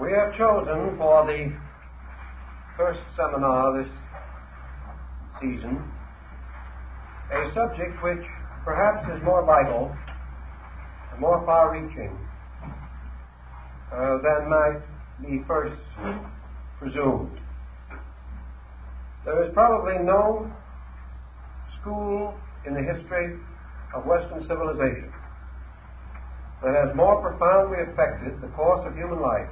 We have chosen for the first seminar this season a subject which perhaps is more vital and more far reaching uh, than might be first presumed. There is probably no school in the history of Western civilization that has more profoundly affected the course of human life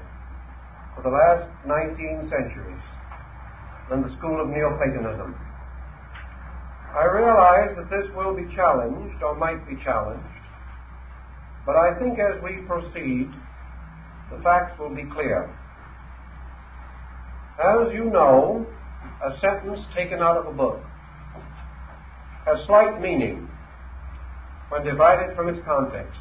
for the last 19 centuries than the school of Neoplatonism. I realize that this will be challenged, or might be challenged, but I think as we proceed, the facts will be clear. As you know, a sentence taken out of a book has slight meaning when divided from its context.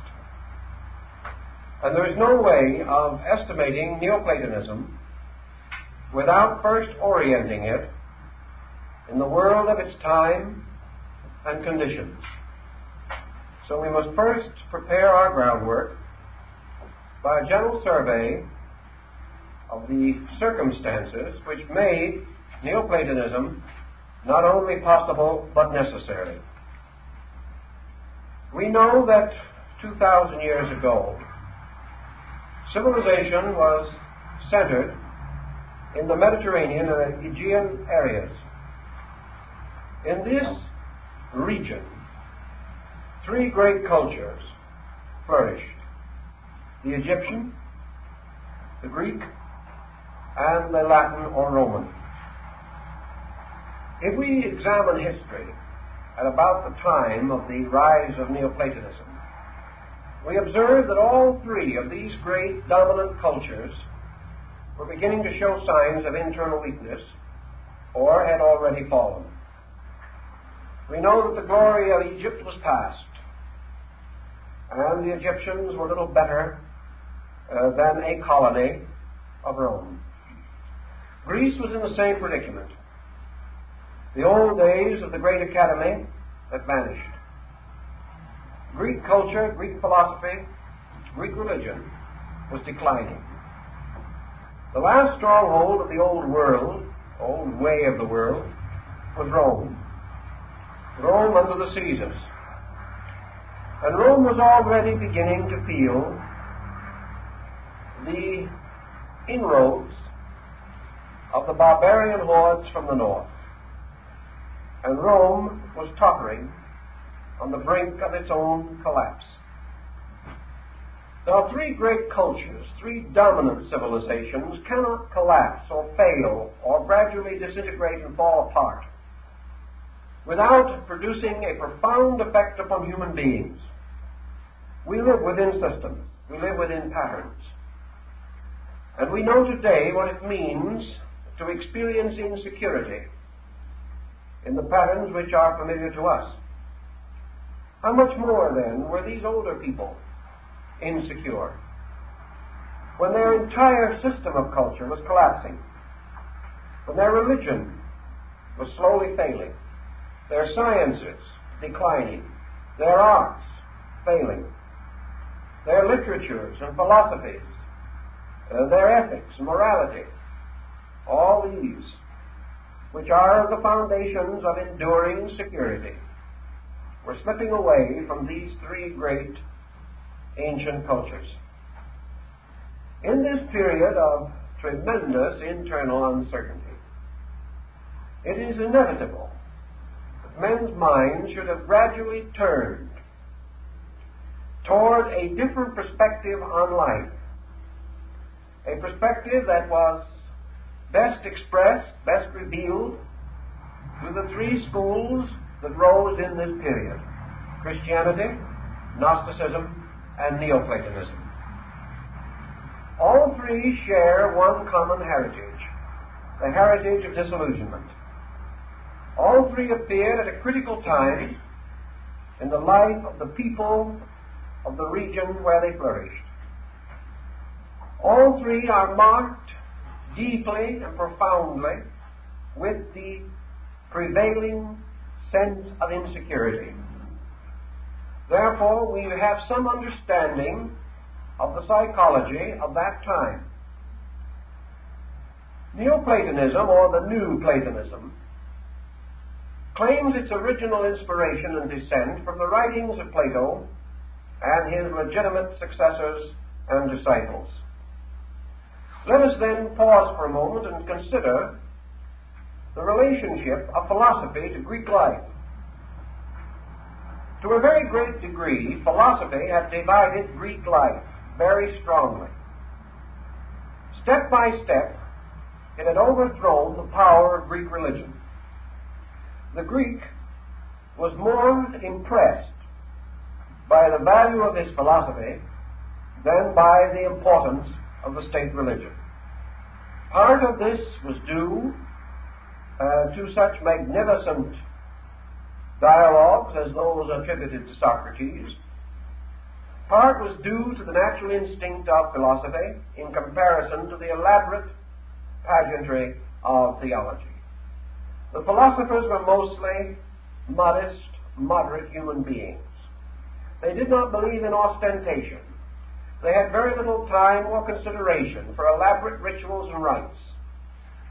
And there is no way of estimating Neoplatonism without first orienting it in the world of its time and conditions. So we must first prepare our groundwork by a general survey of the circumstances which made Neoplatonism not only possible but necessary. We know that 2,000 years ago, civilization was centered in the Mediterranean and Aegean areas. In this region, three great cultures flourished the Egyptian, the Greek, and the Latin or Roman. If we examine history at about the time of the rise of Neoplatonism, we observe that all three of these great dominant cultures were beginning to show signs of internal weakness or had already fallen. We know that the glory of Egypt was past, and the Egyptians were little better uh, than a colony of Rome. Greece was in the same predicament. The old days of the great academy had vanished. Greek culture, Greek philosophy, Greek religion was declining. The last stronghold of the old world, old way of the world, was Rome. Rome under the Caesars. And Rome was already beginning to feel the inroads of the barbarian hordes from the north. And Rome was tottering on the brink of its own collapse. Now, three great cultures, three dominant civilizations cannot collapse or fail or gradually disintegrate and fall apart without producing a profound effect upon human beings. We live within systems. We live within patterns. And we know today what it means to experience insecurity in the patterns which are familiar to us. How much more, then, were these older people insecure when their entire system of culture was collapsing, when their religion was slowly failing, their sciences declining, their arts failing, their literatures and philosophies, uh, their ethics and morality, all these, which are the foundations of enduring security, were slipping away from these three great ancient cultures. In this period of tremendous internal uncertainty, it is inevitable that men's minds should have gradually turned toward a different perspective on life. A perspective that was best expressed, best revealed through the three schools that rose in this period Christianity, Gnosticism, and Neoplatonism. All three share one common heritage the heritage of disillusionment. All three appeared at a critical time in the life of the people of the region where they flourished. All three are marked deeply and profoundly with the prevailing sense of insecurity. Therefore, we have some understanding of the psychology of that time. Neoplatonism, or the New Platonism, claims its original inspiration and descent from the writings of Plato and his legitimate successors and disciples. Let us then pause for a moment and consider the relationship of philosophy to Greek life. To a very great degree, philosophy had divided Greek life very strongly. Step by step, it had overthrown the power of Greek religion. The Greek was more impressed by the value of his philosophy than by the importance of the state religion. Part of this was due uh, to such magnificent dialogues as those attributed to Socrates. Part was due to the natural instinct of philosophy in comparison to the elaborate pageantry of theology. The philosophers were mostly modest, moderate human beings. They did not believe in ostentation. They had very little time or consideration for elaborate rituals and rites,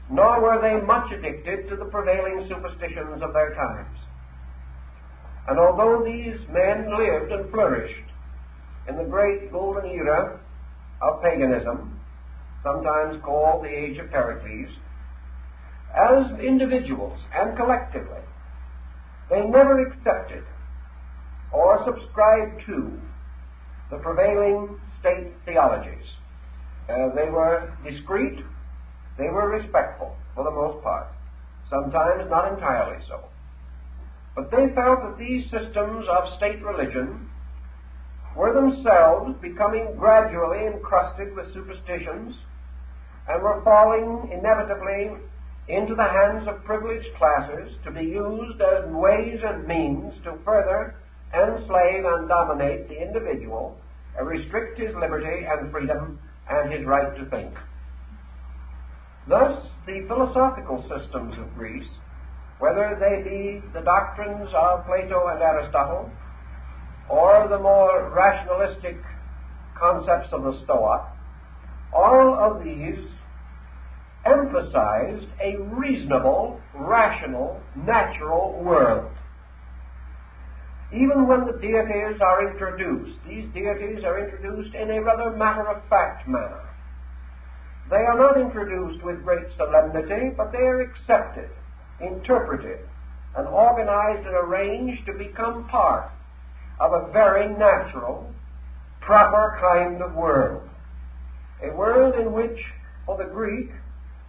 nor were they much addicted to the prevailing superstitions of their times. And although these men lived and flourished in the great golden era of paganism, sometimes called the Age of Pericles, as individuals and collectively, they never accepted or subscribed to the prevailing state theologies. Uh, they were discreet, they were respectful for the most part, sometimes not entirely so. But they felt that these systems of state religion were themselves becoming gradually encrusted with superstitions and were falling inevitably into the hands of privileged classes to be used as ways and means to further enslave and dominate the individual, and restrict his liberty and freedom and his right to think. Thus, the philosophical systems of Greece whether they be the doctrines of Plato and Aristotle, or the more rationalistic concepts of the Stoa, all of these emphasized a reasonable, rational, natural world. Even when the deities are introduced, these deities are introduced in a rather matter of fact manner. They are not introduced with great solemnity, but they are accepted interpreted, and organized and arranged to become part of a very natural, proper kind of world. A world in which, for the Greek,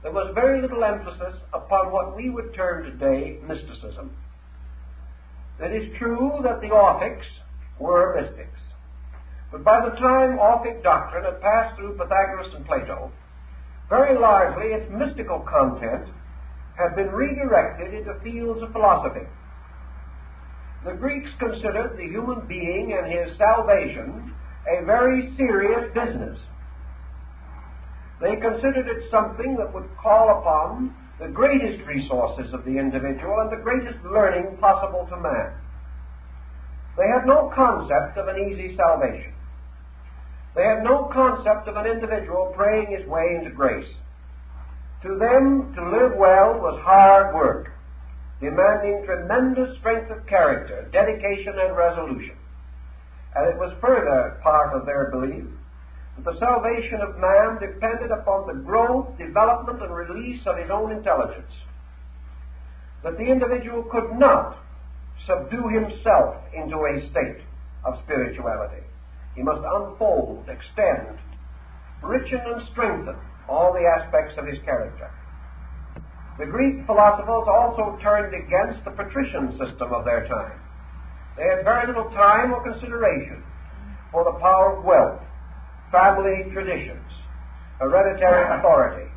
there was very little emphasis upon what we would term today mysticism. It is true that the Orphics were mystics. But by the time Orphic doctrine had passed through Pythagoras and Plato, very largely its mystical content have been redirected into fields of philosophy. The Greeks considered the human being and his salvation a very serious business. They considered it something that would call upon the greatest resources of the individual and the greatest learning possible to man. They had no concept of an easy salvation. They had no concept of an individual praying his way into grace. To them, to live well was hard work, demanding tremendous strength of character, dedication, and resolution. And it was further part of their belief that the salvation of man depended upon the growth, development, and release of his own intelligence. That the individual could not subdue himself into a state of spirituality. He must unfold, extend, richen, and strengthen all the aspects of his character. The Greek philosophers also turned against the patrician system of their time. They had very little time or consideration for the power of wealth, family traditions, hereditary authority.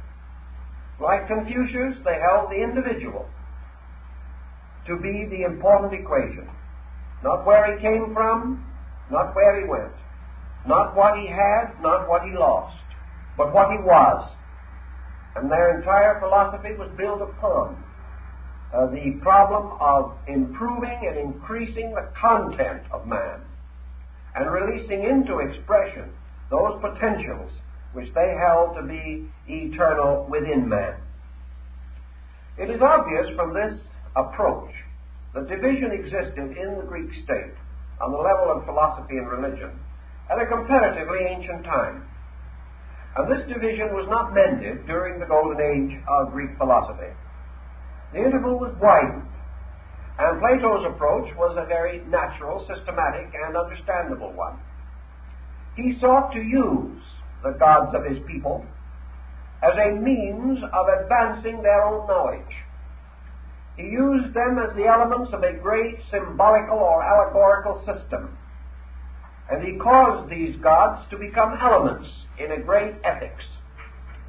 Like Confucius, they held the individual to be the important equation. Not where he came from, not where he went, not what he had, not what he lost but what he was. And their entire philosophy was built upon uh, the problem of improving and increasing the content of man, and releasing into expression those potentials which they held to be eternal within man. It is obvious from this approach that division existed in the Greek state on the level of philosophy and religion at a comparatively ancient time. And this division was not mended during the golden age of Greek philosophy. The interval was widened, and Plato's approach was a very natural, systematic, and understandable one. He sought to use the gods of his people as a means of advancing their own knowledge. He used them as the elements of a great symbolical or allegorical system. And he caused these gods to become elements in a great ethics,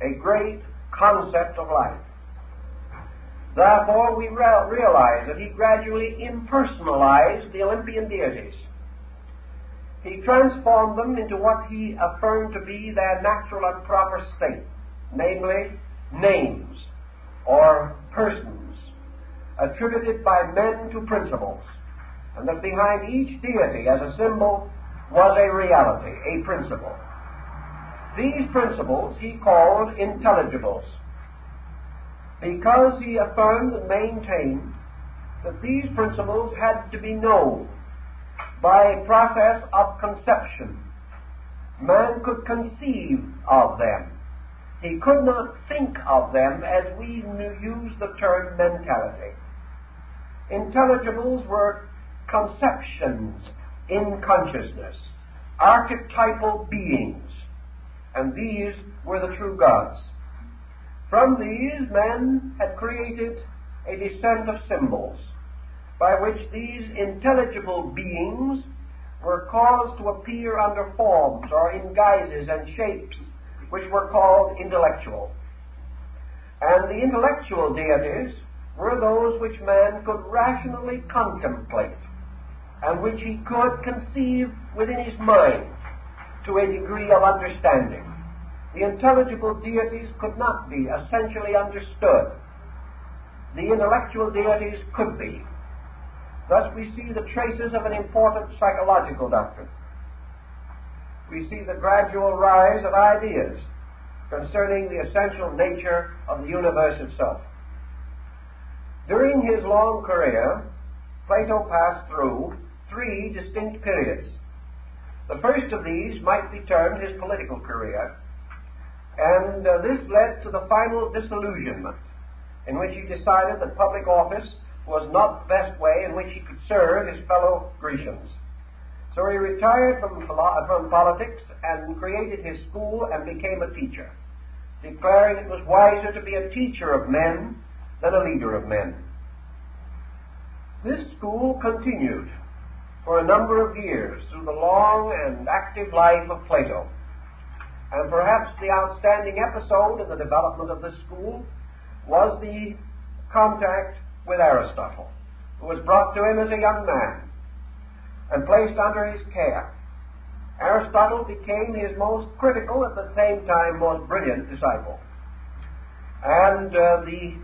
a great concept of life. Therefore, we re- realize that he gradually impersonalized the Olympian deities. He transformed them into what he affirmed to be their natural and proper state, namely, names or persons attributed by men to principles, and that behind each deity as a symbol was a reality, a principle. These principles he called intelligibles, because he affirmed and maintained that these principles had to be known by a process of conception. Man could conceive of them. He could not think of them as we use the term mentality. Intelligibles were conceptions in consciousness, archetypal beings, and these were the true gods. From these, men had created a descent of symbols by which these intelligible beings were caused to appear under forms or in guises and shapes which were called intellectual. And the intellectual deities were those which man could rationally contemplate and which he could conceive within his mind to a degree of understanding. The intelligible deities could not be essentially understood. The intellectual deities could be. Thus, we see the traces of an important psychological doctrine. We see the gradual rise of ideas concerning the essential nature of the universe itself. During his long career, Plato passed through three distinct periods. The first of these might be termed his political career, and uh, this led to the final disillusionment, in which he decided that public office was not the best way in which he could serve his fellow Grecians. So he retired from, from politics and created his school and became a teacher, declaring it was wiser to be a teacher of men than a leader of men. This school continued for a number of years through the long and active life of Plato. And perhaps the outstanding episode in the development of this school was the contact with Aristotle, who was brought to him as a young man and placed under his care. Aristotle became his most critical, at the same time most brilliant disciple. And uh, the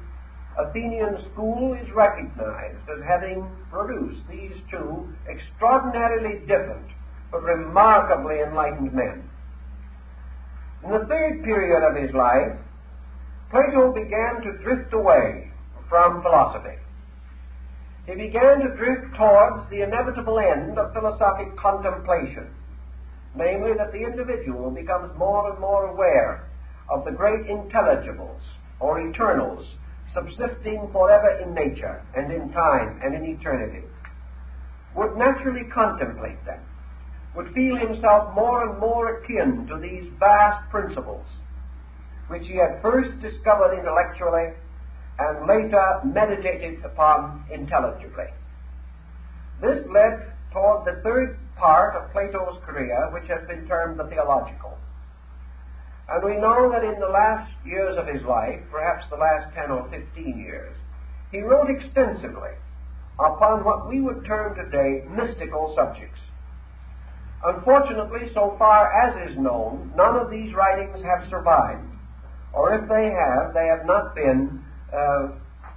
Athenian school is recognized as having produced these two extraordinarily different but remarkably enlightened men. In the third period of his life, Plato began to drift away from philosophy. He began to drift towards the inevitable end of philosophic contemplation, namely that the individual becomes more and more aware of the great intelligibles or eternals subsisting forever in nature and in time and in eternity, would naturally contemplate them, would feel himself more and more akin to these vast principles, which he had first discovered intellectually and later meditated upon intelligibly. This led toward the third part of Plato's career, which has been termed the theological. And we know that in the last years of his life, perhaps the last 10 or 15 years, he wrote extensively upon what we would term today mystical subjects. Unfortunately, so far as is known, none of these writings have survived, or if they have, they have not been uh,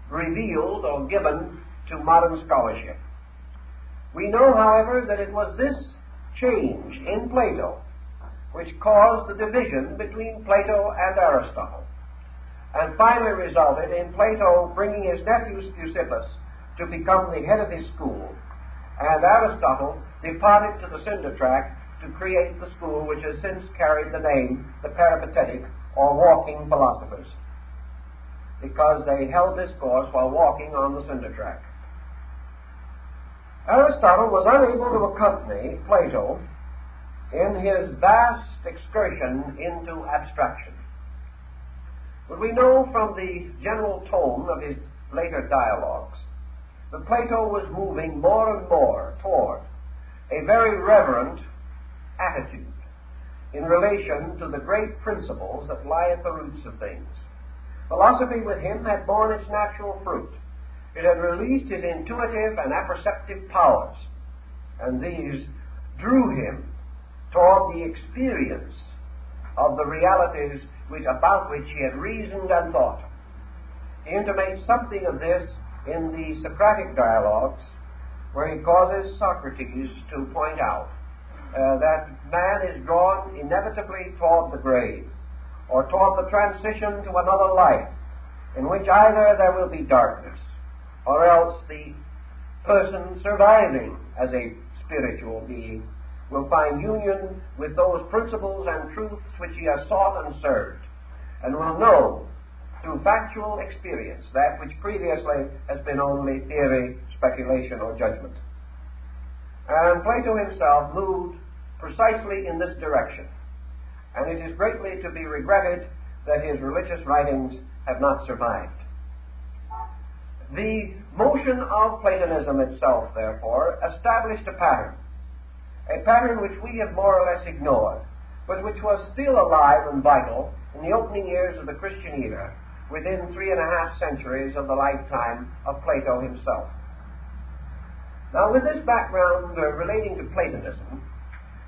revealed or given to modern scholarship. We know, however, that it was this change in Plato which caused the division between Plato and Aristotle, and finally resulted in Plato bringing his nephew Speusippus to become the head of his school, and Aristotle departed to the cinder track to create the school which has since carried the name the Peripatetic or Walking Philosophers, because they held discourse while walking on the cinder track. Aristotle was unable to accompany Plato in his vast excursion into abstraction. But we know from the general tone of his later dialogues that Plato was moving more and more toward a very reverent attitude in relation to the great principles that lie at the roots of things. Philosophy with him had borne its natural fruit. It had released his intuitive and apperceptive powers, and these drew him toward the experience of the realities which, about which he had reasoned and thought. He intimates something of this in the Socratic dialogues, where he causes Socrates to point out uh, that man is drawn inevitably toward the grave, or toward the transition to another life, in which either there will be darkness, or else the person surviving as a spiritual being will find union with those principles and truths which he has sought and served, and will know through factual experience that which previously has been only theory, speculation, or judgment. And Plato himself moved precisely in this direction, and it is greatly to be regretted that his religious writings have not survived. The motion of Platonism itself, therefore, established a pattern a pattern which we have more or less ignored, but which was still alive and vital in the opening years of the Christian era, within three and a half centuries of the lifetime of Plato himself. Now, with this background uh, relating to Platonism,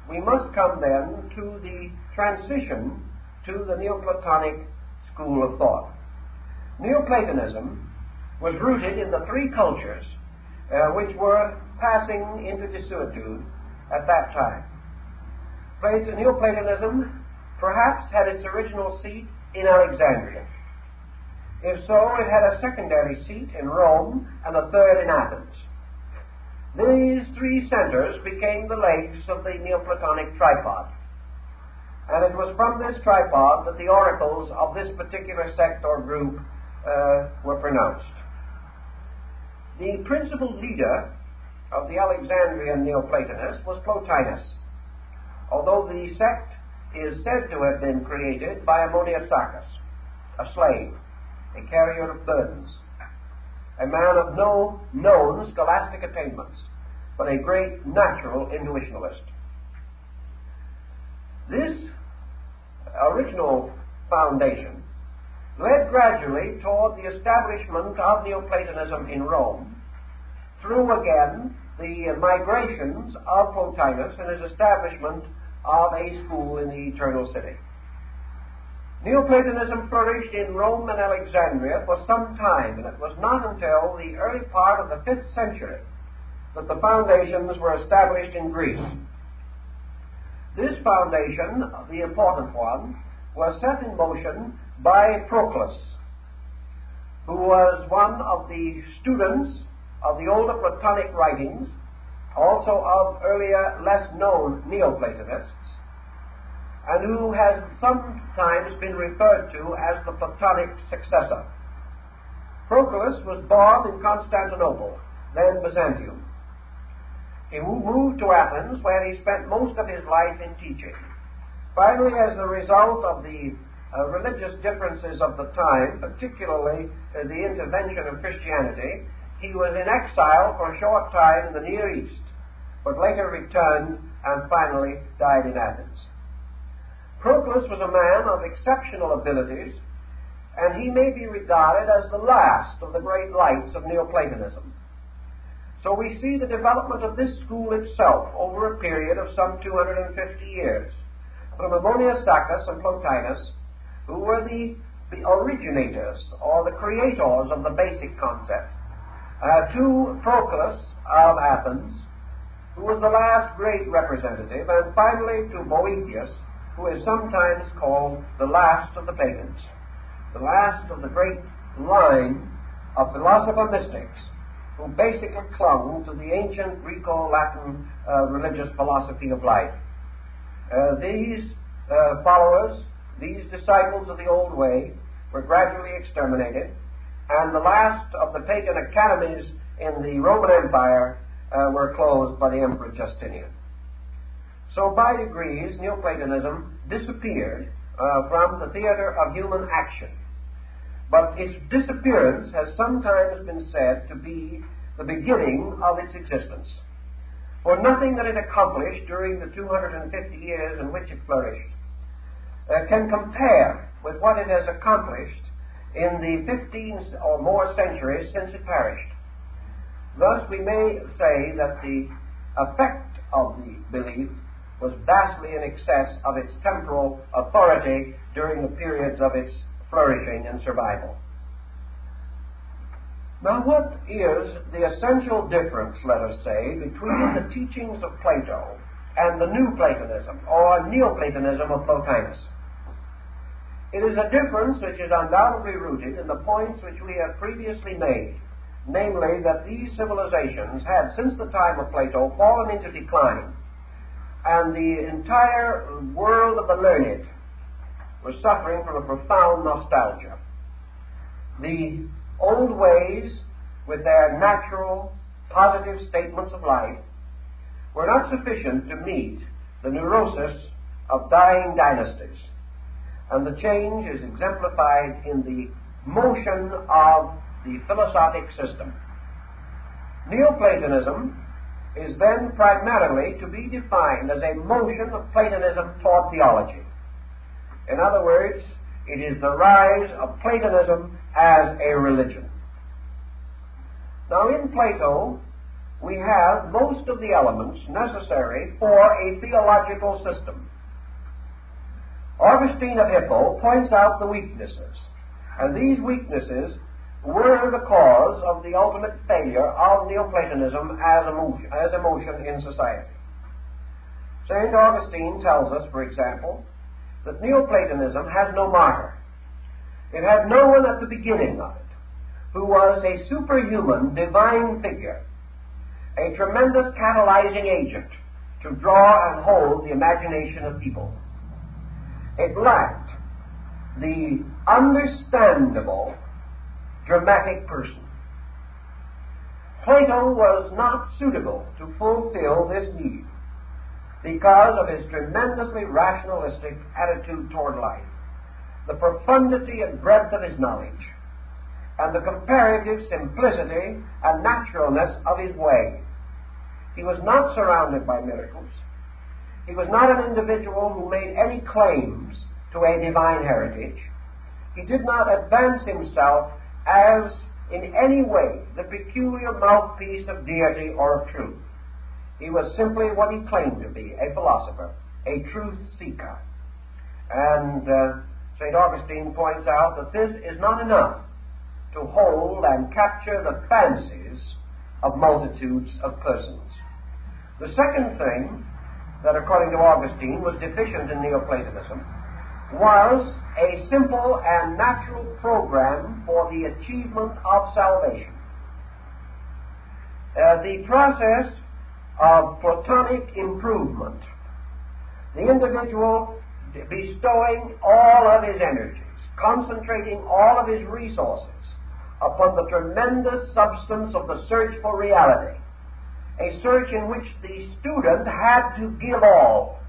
we must come then to the transition to the Neoplatonic school of thought. Neoplatonism was rooted in the three cultures uh, which were passing into desuetude at that time. Neoplatonism perhaps had its original seat in Alexandria. If so, it had a secondary seat in Rome and a third in Athens. These three centers became the legs of the Neoplatonic tripod. And it was from this tripod that the oracles of this particular sect or group uh, were pronounced. The principal leader of the Alexandrian Neoplatonists was Plotinus, although the sect is said to have been created by Ammonius Saccas, a slave, a carrier of burdens, a man of no known scholastic attainments, but a great natural intuitionalist. This original foundation led gradually toward the establishment of Neoplatonism in Rome through again the migrations of Plotinus and his establishment of a school in the Eternal City. Neoplatonism flourished in Rome and Alexandria for some time, and it was not until the early part of the 5th century that the foundations were established in Greece. This foundation, the important one, was set in motion by Proclus, who was one of the students of the older Platonic writings, also of earlier, less known Neoplatonists, and who has sometimes been referred to as the Platonic successor. Proclus was born in Constantinople, then Byzantium. He moved to Athens, where he spent most of his life in teaching. Finally, as a result of the uh, religious differences of the time, particularly uh, the intervention of Christianity, he was in exile for a short time in the Near East, but later returned and finally died in Athens. Proclus was a man of exceptional abilities, and he may be regarded as the last of the great lights of Neoplatonism. So we see the development of this school itself over a period of some 250 years, from Ammonius Saccas and Plotinus, who were the, the originators or the creators of the basic concept uh, to Proclus of Athens, who was the last great representative, and finally to Boethius, who is sometimes called the last of the pagans, the last of the great line of philosopher mystics who basically clung to the ancient Greco-Latin uh, religious philosophy of life. Uh, these uh, followers, these disciples of the old way, were gradually exterminated, and the last of the pagan academies in the Roman Empire uh, were closed by the Emperor Justinian. So, by degrees, Neoplatonism disappeared uh, from the theater of human action. But its disappearance has sometimes been said to be the beginning of its existence. For nothing that it accomplished during the 250 years in which it flourished uh, can compare with what it has accomplished in the 15 or more centuries since it perished. Thus, we may say that the effect of the belief was vastly in excess of its temporal authority during the periods of its flourishing and survival. Now, what is the essential difference, let us say, between the teachings of Plato and the New Platonism, or Neoplatonism of Plotinus? It is a difference which is undoubtedly rooted in the points which we have previously made, namely that these civilizations had, since the time of Plato, fallen into decline, and the entire world of the learned was suffering from a profound nostalgia. The old ways, with their natural, positive statements of life, were not sufficient to meet the neurosis of dying dynasties. And the change is exemplified in the motion of the philosophic system. Neoplatonism is then primarily to be defined as a motion of Platonism toward theology. In other words, it is the rise of Platonism as a religion. Now, in Plato, we have most of the elements necessary for a theological system. Augustine of Hippo points out the weaknesses, and these weaknesses were the cause of the ultimate failure of Neoplatonism as a motion, as a motion in society. St. Augustine tells us, for example, that Neoplatonism has no martyr. It had no one at the beginning of it who was a superhuman divine figure, a tremendous catalyzing agent to draw and hold the imagination of people. It lacked the understandable dramatic person. Plato was not suitable to fulfill this need because of his tremendously rationalistic attitude toward life, the profundity and breadth of his knowledge, and the comparative simplicity and naturalness of his way. He was not surrounded by miracles. He was not an individual who made any claims to a divine heritage. He did not advance himself as in any way the peculiar mouthpiece of deity or of truth. He was simply what he claimed to be a philosopher, a truth seeker. And uh, St. Augustine points out that this is not enough to hold and capture the fancies of multitudes of persons. The second thing that, according to Augustine, was deficient in Neoplatonism was a simple and natural program for the achievement of salvation. Uh, the process of Platonic improvement, the individual bestowing all of his energies, concentrating all of his resources upon the tremendous substance of the search for reality, a search in which the student had to give all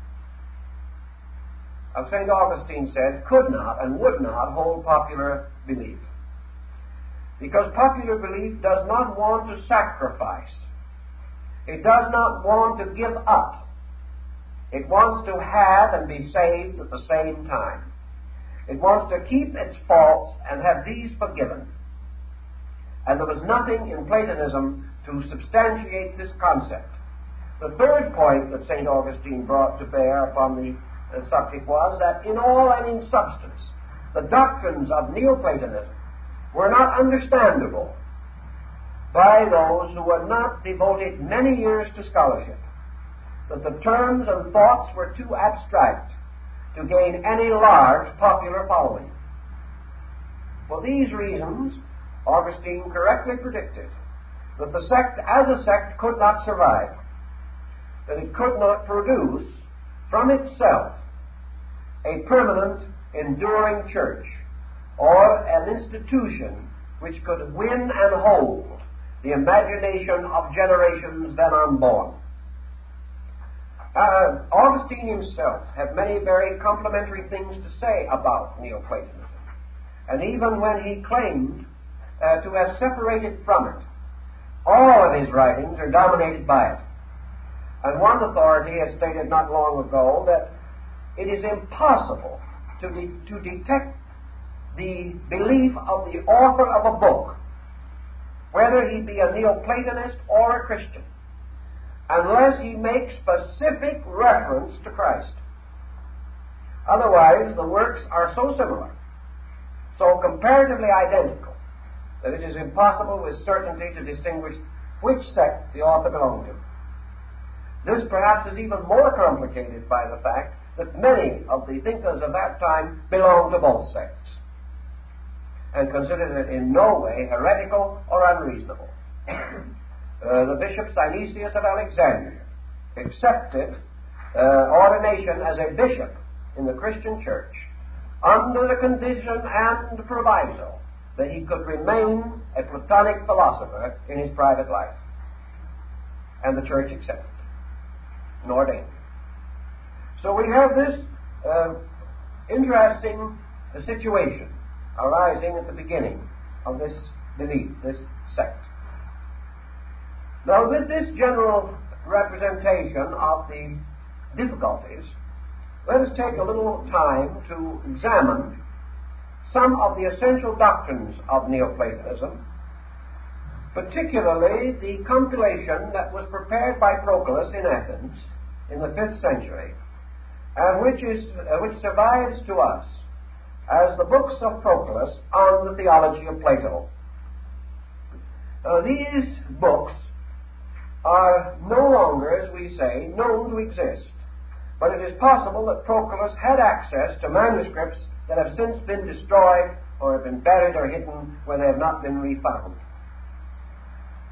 of St. Augustine said, could not and would not hold popular belief. Because popular belief does not want to sacrifice. It does not want to give up. It wants to have and be saved at the same time. It wants to keep its faults and have these forgiven. And there was nothing in Platonism to substantiate this concept. The third point that St. Augustine brought to bear upon the the subject was that in all and in substance, the doctrines of Neoplatonism were not understandable by those who had not devoted many years to scholarship that the terms and thoughts were too abstract to gain any large popular following. For these reasons, Augustine correctly predicted that the sect as a sect could not survive, that it could not produce from itself a permanent, enduring church or an institution which could win and hold the imagination of generations then unborn. Uh, Augustine himself had many very complimentary things to say about Neoplatonism. And even when he claimed uh, to have separated from it, all of his writings are dominated by it. And one authority has stated not long ago that it is impossible to, de- to detect the belief of the author of a book, whether he be a Neoplatonist or a Christian, unless he makes specific reference to Christ. Otherwise, the works are so similar, so comparatively identical, that it is impossible with certainty to distinguish which sect the author belonged to. This perhaps is even more complicated by the fact that many of the thinkers of that time belonged to both sects and considered it in no way heretical or unreasonable. uh, the Bishop Synesius of Alexandria accepted uh, ordination as a bishop in the Christian church under the condition and proviso that he could remain a Platonic philosopher in his private life. And the church accepted and ordained. So we have this uh, interesting uh, situation arising at the beginning of this belief, this sect. Now, with this general representation of the difficulties, let us take a little time to examine some of the essential doctrines of Neoplatonism, particularly the compilation that was prepared by Proclus in Athens in the 5th century, and which, is, uh, which survives to us as the books of Proclus on the theology of Plato. Uh, these books are no longer, as we say, known to exist, but it is possible that Proclus had access to manuscripts that have since been destroyed or have been buried or hidden where they have not been refound.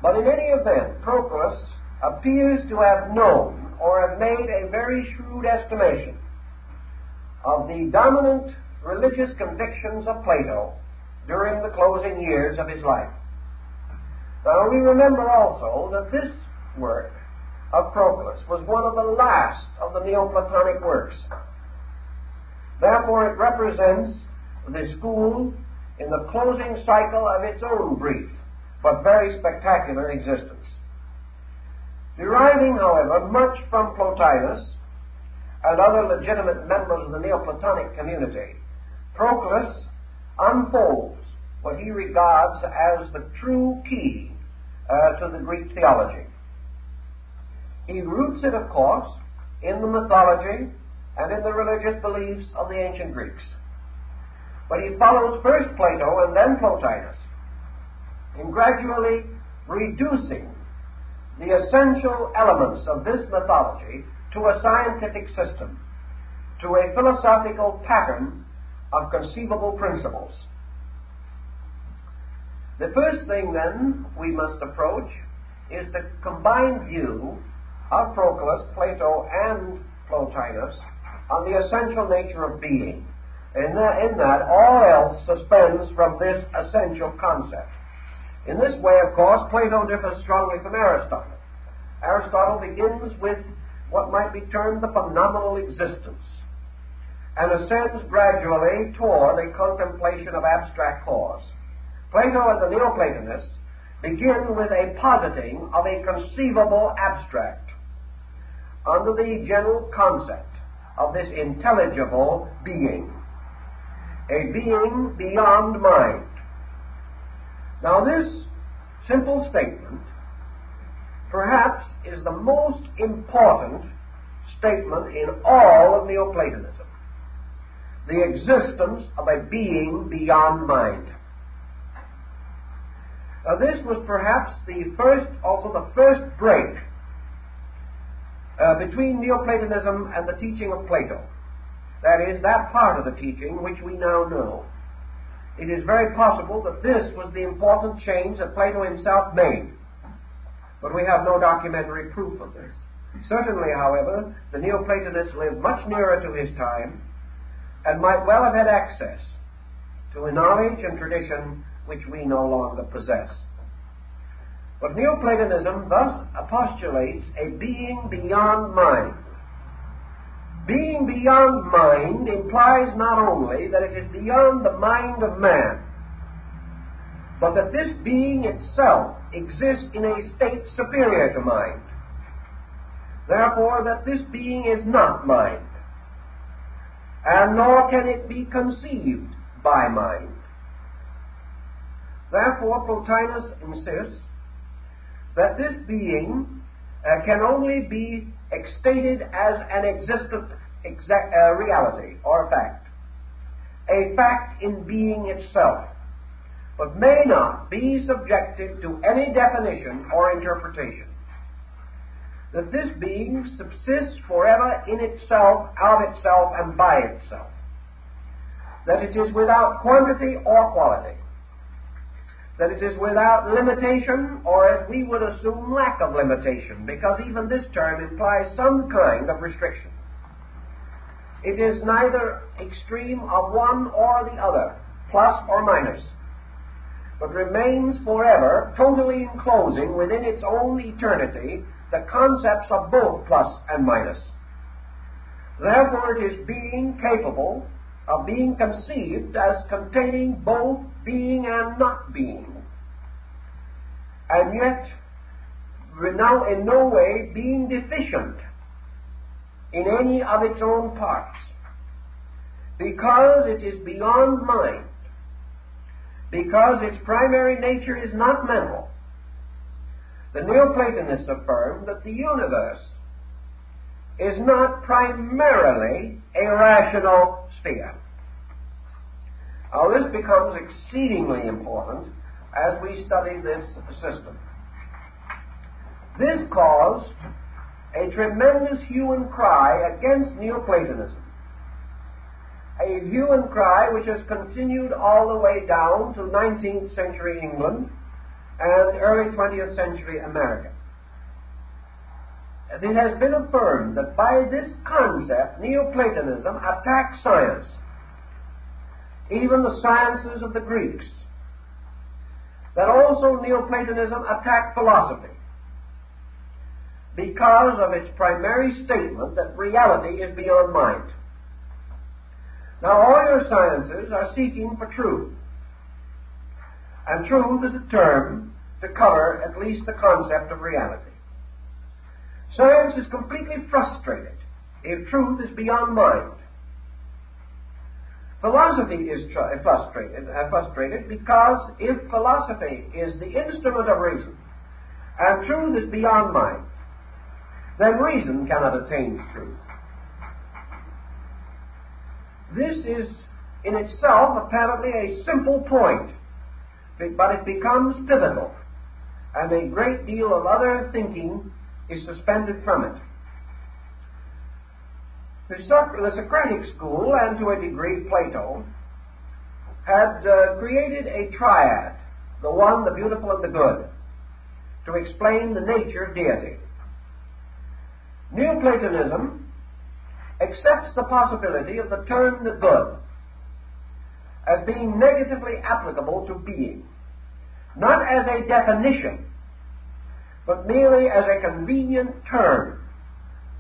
But in any event, Proclus appears to have known or have made a very shrewd estimation of the dominant religious convictions of Plato during the closing years of his life. Now we remember also that this work of Proclus was one of the last of the Neoplatonic works. Therefore, it represents the school in the closing cycle of its own brief but very spectacular existence. Deriving, however, much from Plotinus and other legitimate members of the Neoplatonic community, Proclus unfolds what he regards as the true key uh, to the Greek theology. He roots it, of course, in the mythology and in the religious beliefs of the ancient Greeks. But he follows first Plato and then Plotinus in gradually reducing the essential elements of this mythology to a scientific system, to a philosophical pattern of conceivable principles. The first thing, then, we must approach is the combined view of Proclus, Plato, and Plotinus on the essential nature of being. In that, in that, all else suspends from this essential concept. In this way, of course, Plato differs strongly from Aristotle. Aristotle begins with what might be termed the phenomenal existence and ascends gradually toward a contemplation of abstract cause. Plato and the Neoplatonists begin with a positing of a conceivable abstract under the general concept of this intelligible being, a being beyond mind. Now, this simple statement perhaps is the most important statement in all of Neoplatonism the existence of a being beyond mind. Now, this was perhaps the first, also the first break uh, between Neoplatonism and the teaching of Plato. That is, that part of the teaching which we now know. It is very possible that this was the important change that Plato himself made, but we have no documentary proof of this. Certainly, however, the Neoplatonists lived much nearer to his time and might well have had access to a knowledge and tradition which we no longer possess. But Neoplatonism thus postulates a being beyond mind. Being beyond mind implies not only that it is beyond the mind of man, but that this being itself exists in a state superior to mind. Therefore, that this being is not mind, and nor can it be conceived by mind. Therefore, Plotinus insists that this being uh, can only be stated as an existent exact, uh, reality or fact, a fact in being itself, but may not be subjected to any definition or interpretation. That this being subsists forever in itself, of itself, and by itself. That it is without quantity or quality that it is without limitation, or as we would assume, lack of limitation, because even this term implies some kind of restriction. It is neither extreme of one or the other, plus or minus, but remains forever totally enclosing within its own eternity the concepts of both plus and minus. Therefore, it is being capable of being conceived as containing both being and not being. And yet, now in no way being deficient in any of its own parts. Because it is beyond mind. Because its primary nature is not mental. The Neoplatonists affirm that the universe is not primarily a rational sphere. Now, this becomes exceedingly important as we study this system. This caused a tremendous hue and cry against Neoplatonism. A hue and cry which has continued all the way down to 19th century England and early 20th century America. It has been affirmed that by this concept, Neoplatonism attacks science, even the sciences of the Greeks, that also Neoplatonism attacked philosophy because of its primary statement that reality is beyond mind. Now, all your sciences are seeking for truth. And truth is a term to cover at least the concept of reality. Science is completely frustrated if truth is beyond mind. Philosophy is tr- frustrated, uh, frustrated because if philosophy is the instrument of reason and truth is beyond mind, then reason cannot attain truth. This is in itself apparently a simple point, but it becomes pivotal, and a great deal of other thinking is suspended from it. The, Socratic school, and to a degree Plato, had uh, created a triad the one, the beautiful, and the good to explain the nature of deity. Neoplatonism accepts the possibility of the term the good as being negatively applicable to being, not as a definition, but merely as a convenient term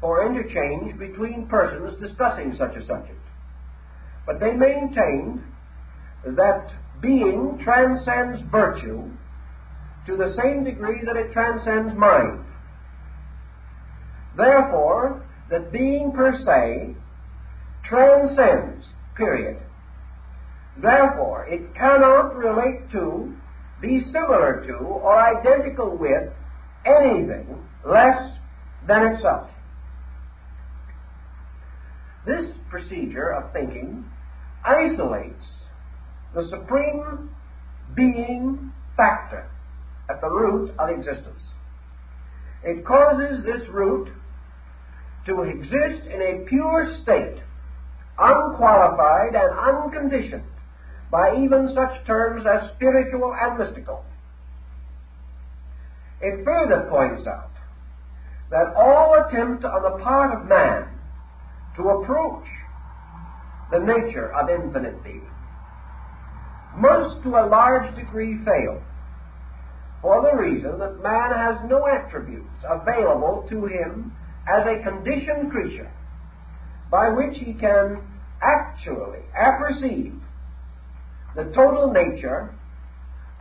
or interchange between persons discussing such a subject. But they maintained that being transcends virtue to the same degree that it transcends mind. Therefore, that being per se transcends, period. Therefore, it cannot relate to, be similar to, or identical with anything less than itself. This procedure of thinking isolates the supreme being factor at the root of existence. It causes this root to exist in a pure state, unqualified and unconditioned by even such terms as spiritual and mystical. It further points out that all attempt on the part of man to approach the nature of infinite being must to a large degree fail for the reason that man has no attributes available to him as a conditioned creature by which he can actually apperceive the total nature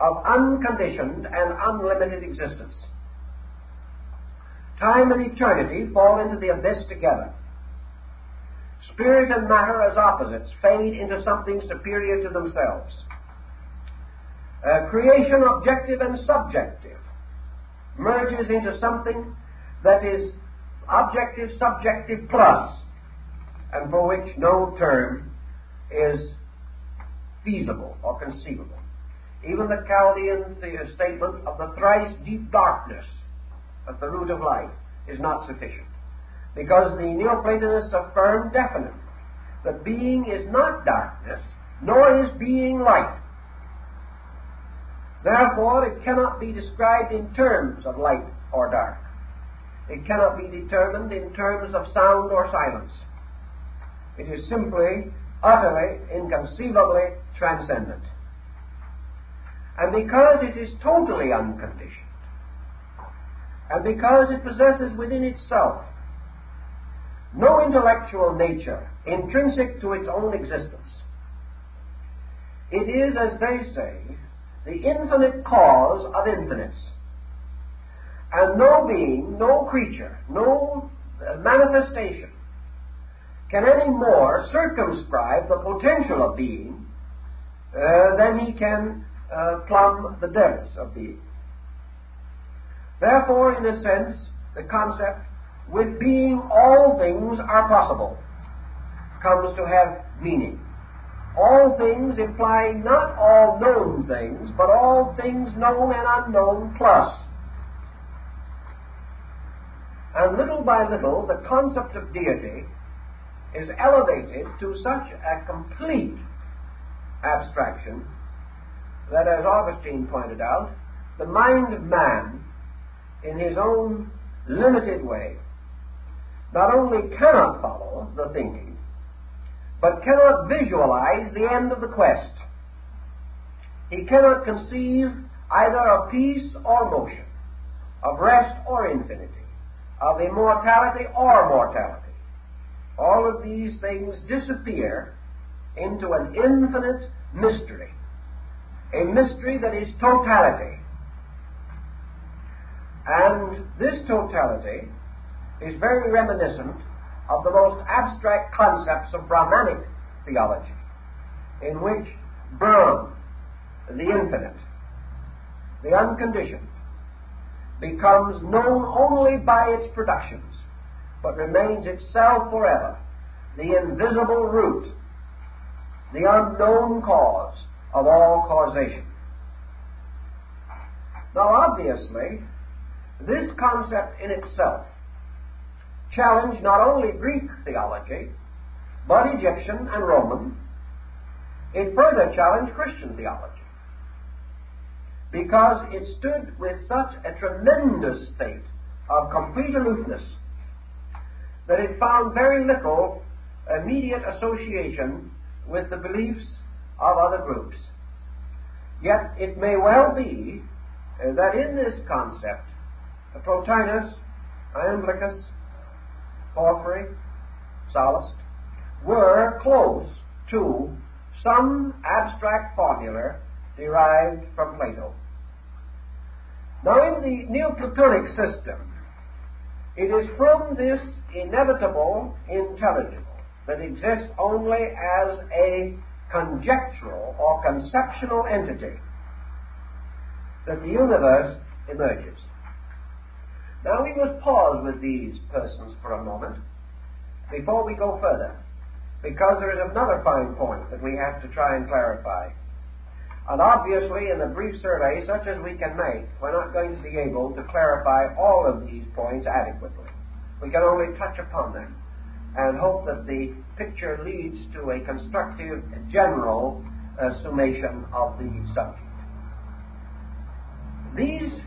of unconditioned and unlimited existence. Time and eternity fall into the abyss together. Spirit and matter as opposites fade into something superior to themselves. Uh, creation, objective and subjective, merges into something that is objective, subjective plus, and for which no term is feasible or conceivable. Even the Chaldean statement of the thrice deep darkness at the root of life is not sufficient. Because the Neoplatonists affirm definitely that being is not darkness, nor is being light. Therefore, it cannot be described in terms of light or dark. It cannot be determined in terms of sound or silence. It is simply, utterly, inconceivably transcendent. And because it is totally unconditioned, and because it possesses within itself no intellectual nature intrinsic to its own existence, it is, as they say, the infinite cause of infinites. And no being, no creature, no manifestation can any more circumscribe the potential of being uh, than he can uh, plumb the depths of being. Therefore, in a sense, the concept, with being all things are possible, comes to have meaning. All things implying not all known things, but all things known and unknown plus. And little by little, the concept of deity is elevated to such a complete abstraction that, as Augustine pointed out, the mind of man, in his own limited way, not only cannot follow the thinking, but cannot visualize the end of the quest. He cannot conceive either of peace or motion, of rest or infinity, of immortality or mortality. All of these things disappear into an infinite mystery, a mystery that is totality. And this totality is very reminiscent of the most abstract concepts of Brahmanic theology, in which Brahm, the infinite, the unconditioned, becomes known only by its productions, but remains itself forever, the invisible root, the unknown cause of all causation. Now, obviously, this concept in itself challenged not only Greek theology, but Egyptian and Roman. It further challenged Christian theology because it stood with such a tremendous state of complete aloofness that it found very little immediate association with the beliefs of other groups. Yet it may well be uh, that in this concept, Plotinus, Iamblichus, Porphyry, Sallust, were close to some abstract formula derived from Plato. Now, in the Neoplatonic system, it is from this inevitable intelligible that exists only as a conjectural or conceptual entity that the universe emerges. Now we must pause with these persons for a moment before we go further, because there is another fine point that we have to try and clarify. And obviously, in a brief survey such as we can make, we're not going to be able to clarify all of these points adequately. We can only touch upon them and hope that the picture leads to a constructive general uh, summation of the subject. These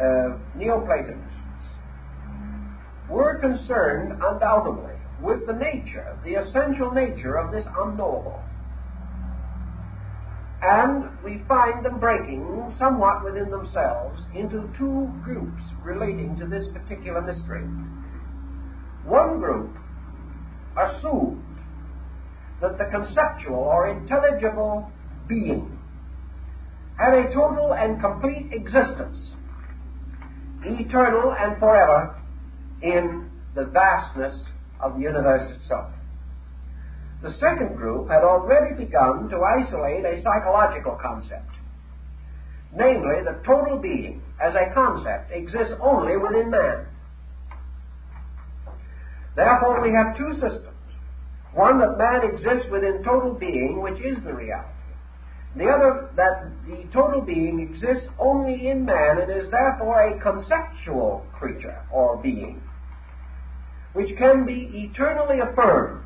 uh, Neoplatonists were concerned undoubtedly with the nature, the essential nature of this unknowable. And we find them breaking somewhat within themselves into two groups relating to this particular mystery. One group assumed that the conceptual or intelligible being had a total and complete existence, eternal and forever, in the vastness of the universe itself. The second group had already begun to isolate a psychological concept. Namely, that total being, as a concept, exists only within man. Therefore, we have two systems. One, that man exists within total being, which is the reality. The other, that the total being exists only in man and is therefore a conceptual creature or being, which can be eternally affirmed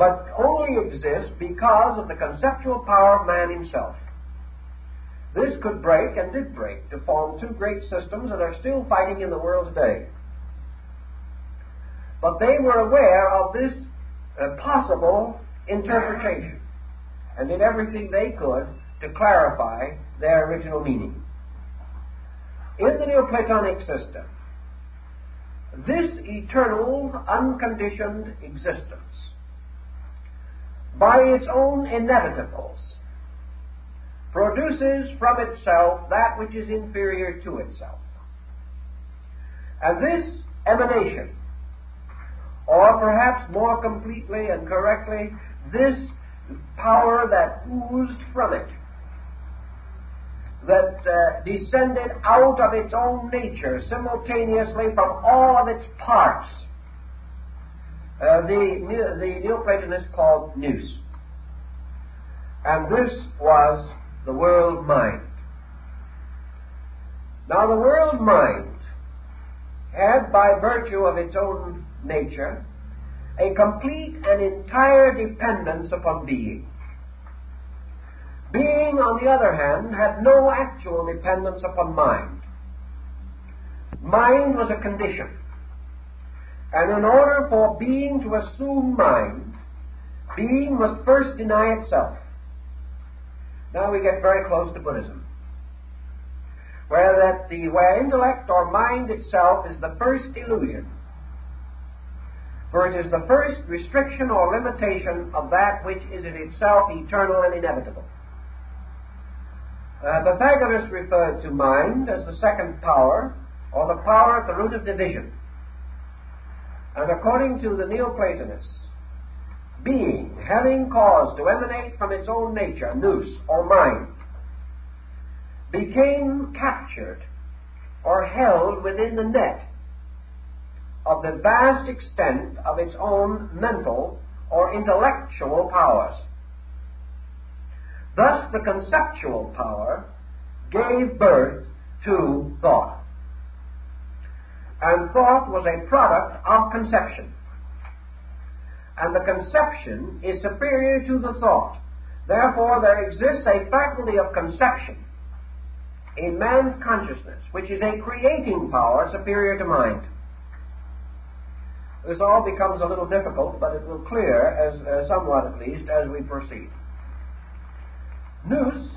but only exists because of the conceptual power of man himself. This could break and did break to form two great systems that are still fighting in the world today. But they were aware of this uh, possible interpretation and did everything they could to clarify their original meaning. In the Neoplatonic system, this eternal, unconditioned existence by its own inevitables, produces from itself that which is inferior to itself. And this emanation, or perhaps more completely and correctly, this power that oozed from it, that uh, descended out of its own nature simultaneously from all of its parts, uh, the, the Neoplatonists called nous. And this was the world mind. Now, the world mind had, by virtue of its own nature, a complete and entire dependence upon being. Being, on the other hand, had no actual dependence upon mind. Mind was a condition. And in order for being to assume mind, being must first deny itself. Now we get very close to Buddhism, where that the where intellect or mind itself is the first illusion, for it is the first restriction or limitation of that which is in itself eternal and inevitable. Uh, Pythagoras referred to mind as the second power, or the power at the root of division. And according to the Neoplatonists, being, having cause to emanate from its own nature, nous, or mind, became captured or held within the net of the vast extent of its own mental or intellectual powers. Thus, the conceptual power gave birth to thought and thought was a product of conception. And the conception is superior to the thought. Therefore, there exists a faculty of conception in man's consciousness, which is a creating power superior to mind. This all becomes a little difficult, but it will clear, as, uh, somewhat at least, as we proceed. Nous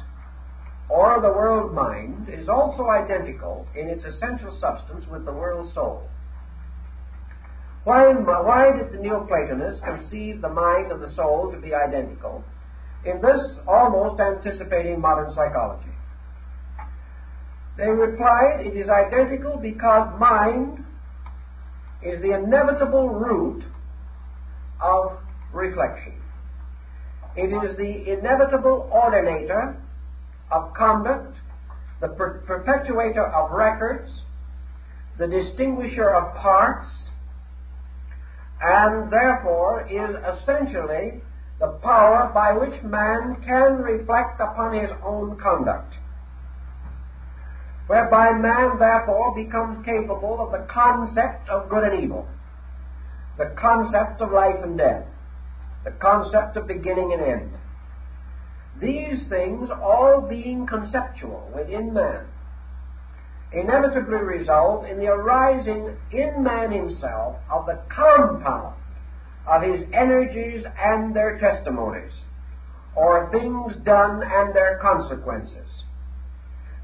or the world mind, is also identical in its essential substance with the world soul. Why, why did the Neoplatonists conceive the mind and the soul to be identical? In this, almost anticipating modern psychology. They replied, it is identical because mind is the inevitable root of reflection. It is the inevitable ordinator of conduct, the per- perpetuator of records, the distinguisher of parts, and therefore is essentially the power by which man can reflect upon his own conduct. Whereby man therefore becomes capable of the concept of good and evil, the concept of life and death, the concept of beginning and end. These things, all being conceptual within man, inevitably result in the arising in man himself of the compound of his energies and their testimonies, or things done and their consequences.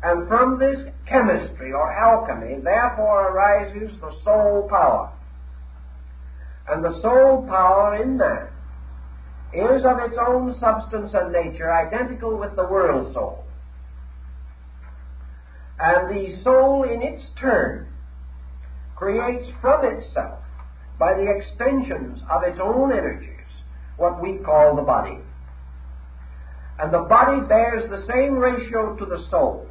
And from this chemistry or alchemy, therefore arises the soul power. And the soul power in man is of its own substance and nature identical with the world soul. And the soul, in its turn, creates from itself, by the extensions of its own energies, what we call the body. And the body bears the same ratio to the soul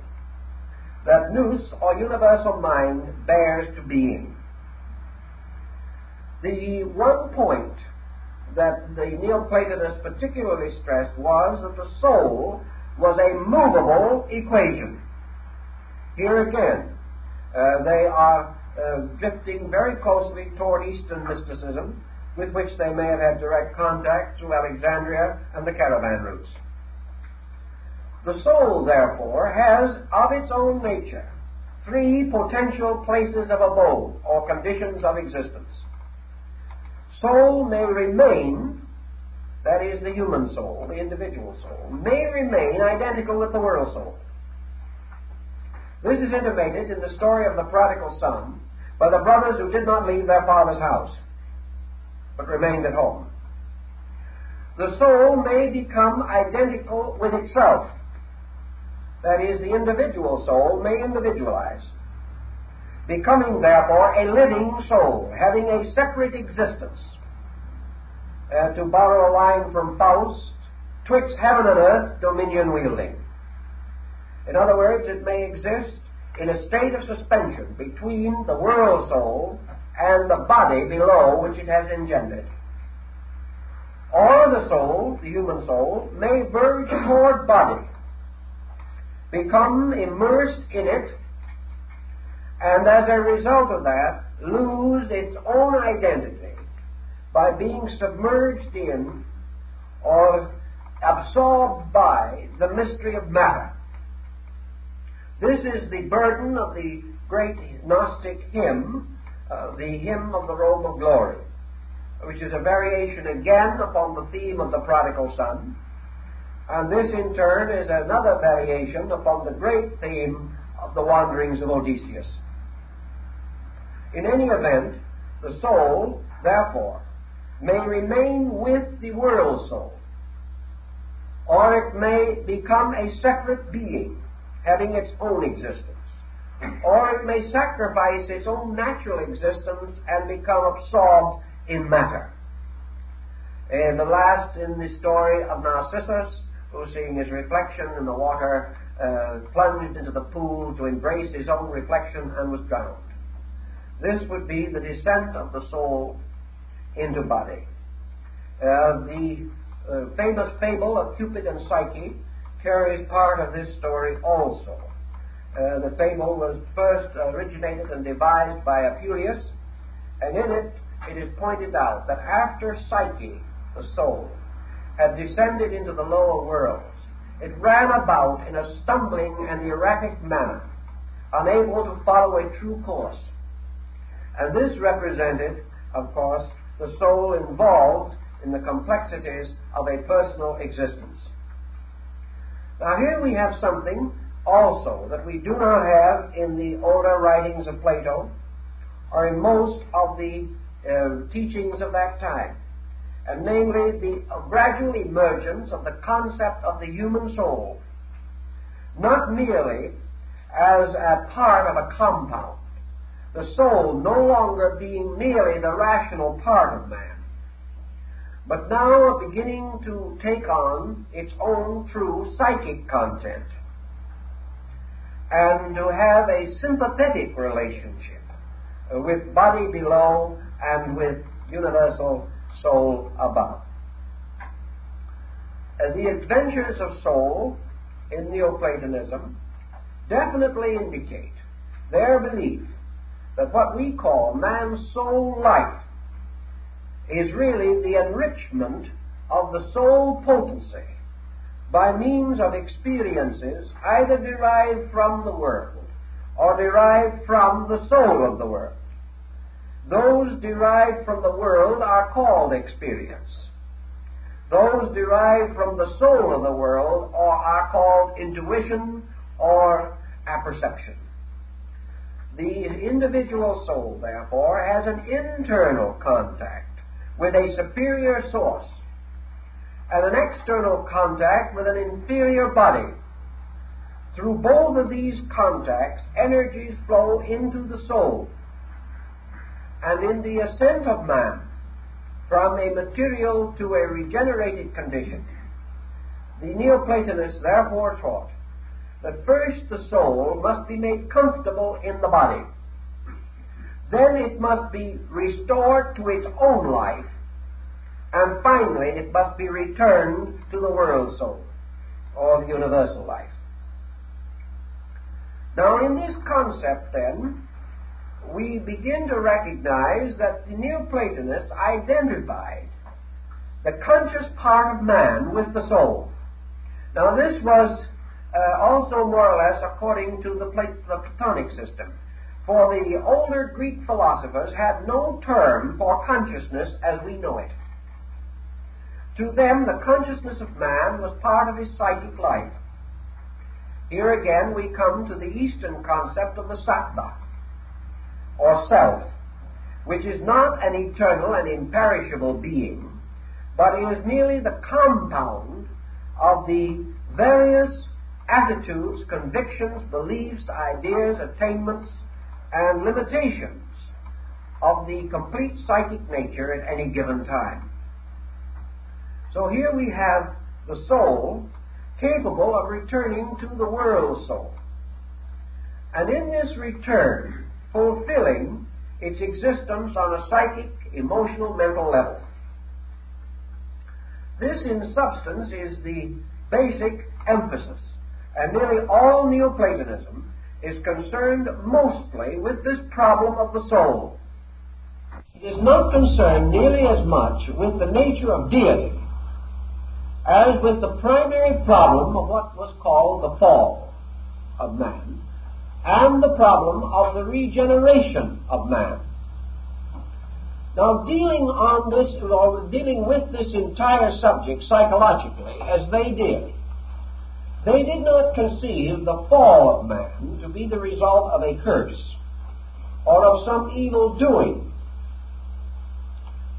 that nous, or universal mind, bears to being. The one point that the Neoplatonists particularly stressed was that the soul was a movable equation. Here again, uh, they are uh, drifting very closely toward Eastern mysticism, with which they may have had direct contact through Alexandria and the caravan routes. The soul, therefore, has of its own nature three potential places of abode or conditions of existence soul may remain, that is, the human soul, the individual soul, may remain identical with the world soul. This is intimated in the story of the prodigal son by the brothers who did not leave their father's house, but remained at home. The soul may become identical with itself. That is, the individual soul may individualize becoming therefore a living soul, having a separate existence. Uh, to borrow a line from Faust, twixt heaven and earth, dominion wielding. In other words, it may exist in a state of suspension between the world soul and the body below which it has engendered. Or the soul, the human soul, may verge toward body, become immersed in it and as a result of that, lose its own identity by being submerged in or absorbed by the mystery of matter. This is the burden of the great Gnostic hymn, uh, the hymn of the robe of glory, which is a variation again upon the theme of the prodigal son. And this in turn is another variation upon the great theme of the wanderings of Odysseus. In any event, the soul, therefore, may remain with the world soul, or it may become a separate being, having its own existence, or it may sacrifice its own natural existence and become absorbed in matter. And the last in the story of Narcissus, who, seeing his reflection in the water, uh, plunged into the pool to embrace his own reflection and was drowned. This would be the descent of the soul into body. Uh, the uh, famous fable of Cupid and Psyche carries part of this story also. Uh, the fable was first originated and devised by Apuleius, and in it it is pointed out that after Psyche, the soul, had descended into the lower worlds, it ran about in a stumbling and erratic manner, unable to follow a true course. And this represented, of course, the soul involved in the complexities of a personal existence. Now, here we have something also that we do not have in the older writings of Plato or in most of the uh, teachings of that time, and namely the gradual emergence of the concept of the human soul, not merely as a part of a compound the soul no longer being merely the rational part of man, but now beginning to take on its own true psychic content and to have a sympathetic relationship with body below and with universal soul above. Uh, the adventures of soul in Neoplatonism definitely indicate their belief that what we call man's soul life is really the enrichment of the soul potency by means of experiences either derived from the world or derived from the soul of the world. Those derived from the world are called experience. Those derived from the soul of the world are called intuition or apperception. The individual soul, therefore, has an internal contact with a superior source and an external contact with an inferior body. Through both of these contacts, energies flow into the soul. And in the ascent of man from a material to a regenerated condition, the Neoplatonists therefore taught that first the soul must be made comfortable in the body. Then it must be restored to its own life and finally, it must be returned to the world soul, or the universal life. Now, in this concept, then, we begin to recognize that the Neoplatonists identified the conscious part of man with the soul. Now, this was uh, also more or less according to the, the Platonic system. For the older Greek philosophers had no term for consciousness as we know it. To them, the consciousness of man was part of his psychic life. Here again, we come to the Eastern concept of the sattva, or self, which is not an eternal and imperishable being, but is merely the compound of the various attitudes, convictions, beliefs, ideas, attainments, and limitations of the complete psychic nature at any given time. So here we have the soul capable of returning to the world soul. And in this return, fulfilling its existence on a psychic, emotional, mental level. This, in substance, is the basic emphasis. And nearly all Neoplatonism is concerned mostly with this problem of the soul. It is not concerned nearly as much with the nature of deity as with the primary problem of what was called the fall of man and the problem of the regeneration of man. Now, dealing on this, or dealing with this entire subject psychologically, as they did, they did not conceive the fall of man to be the result of a curse or of some evil doing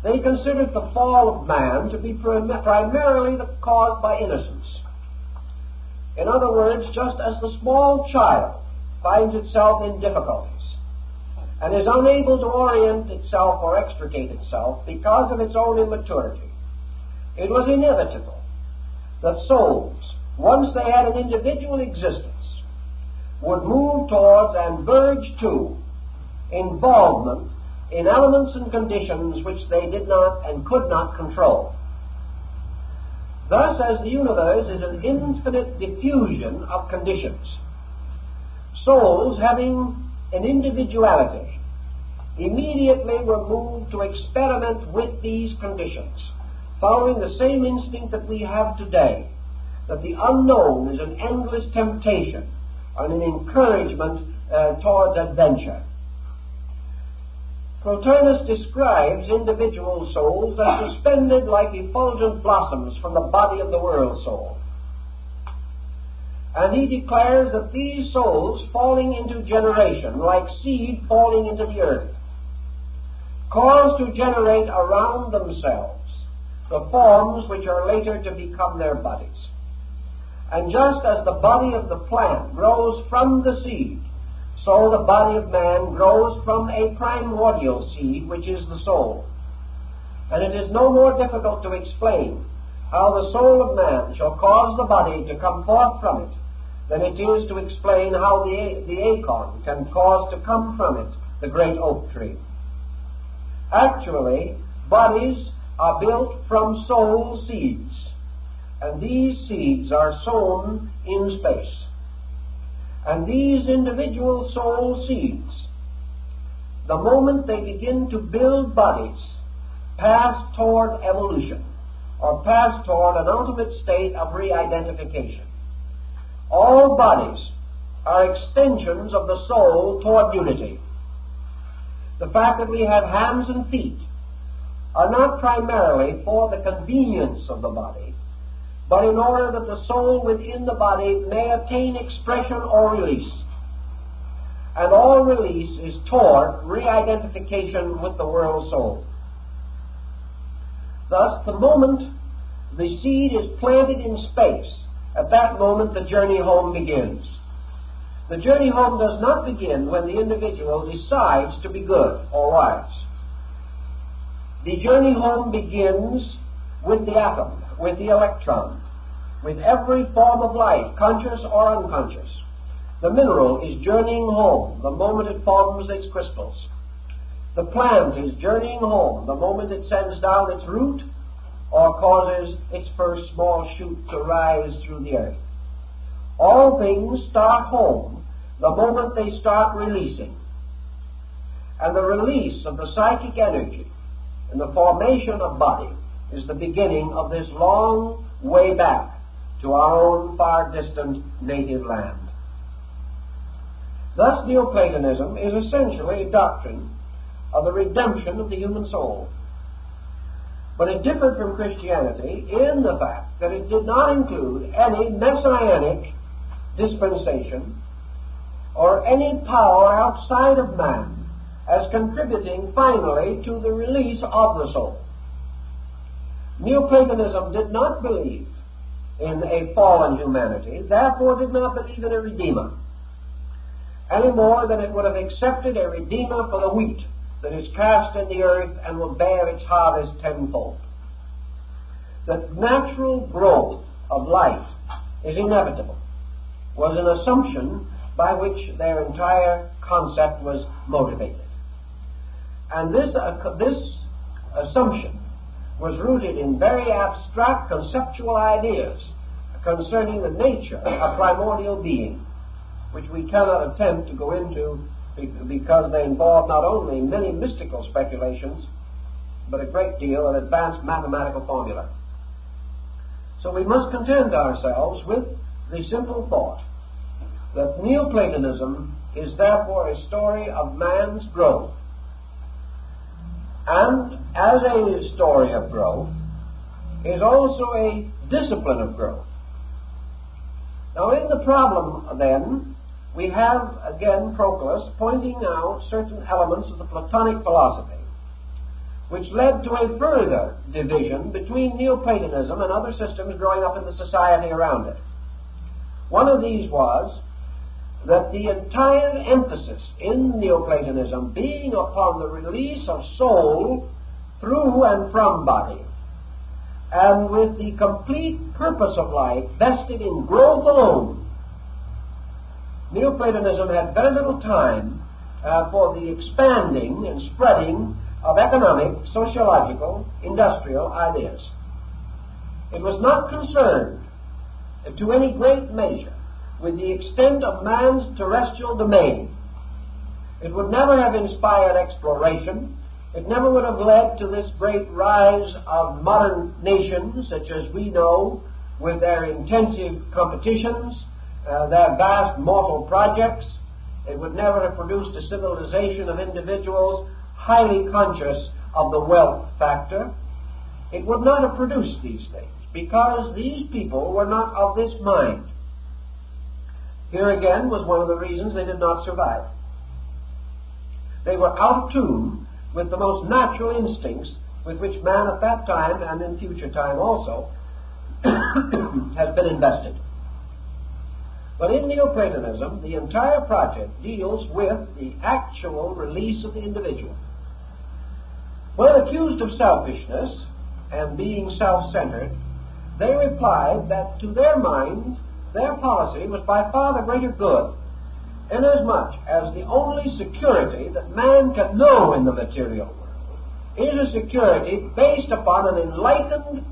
they considered the fall of man to be primarily the caused by innocence. In other words, just as the small child finds itself in difficulties and is unable to orient itself or extricate itself because of its own immaturity, it was inevitable that souls, once they had an individual existence, would move towards and verge to involvement in elements and conditions which they did not and could not control. Thus, as the universe is an infinite diffusion of conditions, souls having an individuality immediately were moved to experiment with these conditions, following the same instinct that we have today, that the unknown is an endless temptation and an encouragement uh, towards adventure. Plotinus describes individual souls as suspended like effulgent blossoms from the body of the world soul. And he declares that these souls falling into generation, like seed falling into the earth, cause to generate around themselves the forms which are later to become their bodies. And just as the body of the plant grows from the seed, so the body of man grows from a primordial seed, which is the soul. And it is no more difficult to explain how the soul of man shall cause the body to come forth from it than it is to explain how the, the acorn can cause to come from it the great oak tree. Actually, bodies are built from soul seeds, and these seeds are sown in space. And these individual soul seeds, the moment they begin to build bodies, pass toward evolution, or pass toward an ultimate state of re-identification. All bodies are extensions of the soul toward unity. The fact that we have hands and feet are not primarily for the convenience of the body, but in order that the soul within the body may attain expression or release. And all release is toward re-identification with the world soul. Thus, the moment the seed is planted in space, at that moment the journey home begins. The journey home does not begin when the individual decides to be good or wise. The journey home begins with the atom, with the electron, with every form of life, conscious or unconscious. The mineral is journeying home the moment it forms its crystals. The plant is journeying home the moment it sends down its root or causes its first small shoot to rise through the earth. All things start home the moment they start releasing. And the release of the psychic energy and the formation of body is the beginning of this long way back to our own far distant native land. Thus, Neoplatonism is essentially a doctrine of the redemption of the human soul. But it differed from Christianity in the fact that it did not include any messianic dispensation or any power outside of man as contributing finally to the release of the soul. Neoplatonism did not believe in a fallen humanity, therefore did not believe in a redeemer, any more than it would have accepted a redeemer for the wheat that is cast in the earth and will bear its harvest tenfold. The natural growth of life is inevitable was an assumption by which their entire concept was motivated. And this, uh, this assumption was rooted in very abstract conceptual ideas concerning the nature of primordial being, which we cannot attempt to go into because they involve not only many mystical speculations, but a great deal of advanced mathematical formula. So we must content ourselves with the simple thought that Neoplatonism is therefore a story of man's growth and as a story of growth, is also a discipline of growth. Now, in the problem, then, we have again Proclus pointing out certain elements of the Platonic philosophy, which led to a further division between Neoplatonism and other systems growing up in the society around it. One of these was that the entire emphasis in Neoplatonism being upon the release of soul through and from body, and with the complete purpose of life vested in growth alone. Neoplatonism had very little time uh, for the expanding and spreading of economic, sociological, industrial ideas. It was not concerned to any great measure with the extent of man's terrestrial domain. It would never have inspired exploration. It never would have led to this great rise of modern nations, such as we know, with their intensive competitions, uh, their vast mortal projects. It would never have produced a civilization of individuals highly conscious of the wealth factor. It would not have produced these things because these people were not of this mind. Here again was one of the reasons they did not survive. They were out of tune with the most natural instincts with which man at that time and in future time also has been invested. But in Neoplatonism, the entire project deals with the actual release of the individual. When accused of selfishness and being self centered, they replied that to their mind their policy was by far the greater good, inasmuch as the only security that man can know in the material world is a security based upon an enlightened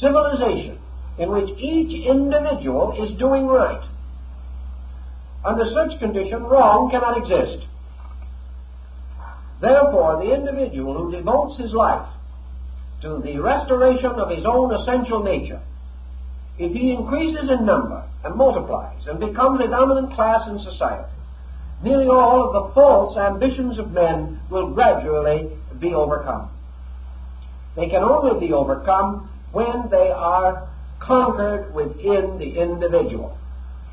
civilization in which each individual is doing right. Under such condition, wrong cannot exist. Therefore, the individual who devotes his life to the restoration of his own essential nature, if he increases in number and multiplies and becomes a dominant class in society, nearly all of the false ambitions of men will gradually be overcome. They can only be overcome when they are conquered within the individual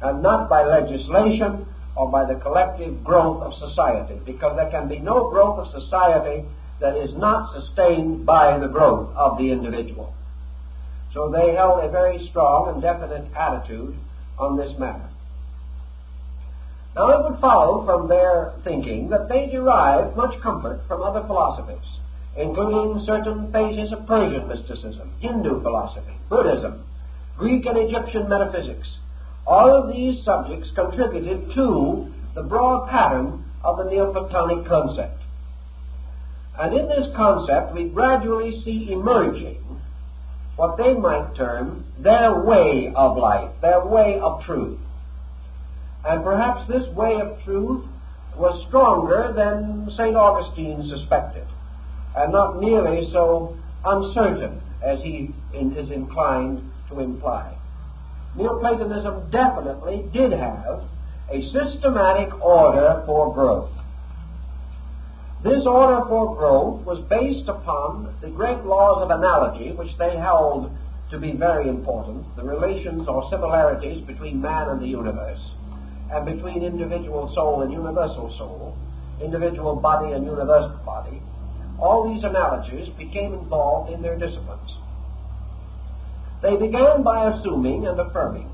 and not by legislation or by the collective growth of society, because there can be no growth of society that is not sustained by the growth of the individual. So they held a very strong and definite attitude on this matter. Now it would follow from their thinking that they derived much comfort from other philosophies, including certain phases of Persian mysticism, Hindu philosophy, Buddhism, Greek and Egyptian metaphysics, all of these subjects contributed to the broad pattern of the Neoplatonic concept. And in this concept, we gradually see emerging what they might term their way of life, their way of truth. And perhaps this way of truth was stronger than St. Augustine suspected, and not nearly so uncertain as he is inclined to imply. Neoplatonism definitely did have a systematic order for growth. This order for growth was based upon the great laws of analogy, which they held to be very important, the relations or similarities between man and the universe, and between individual soul and universal soul, individual body and universal body. All these analogies became involved in their disciplines. They began by assuming and affirming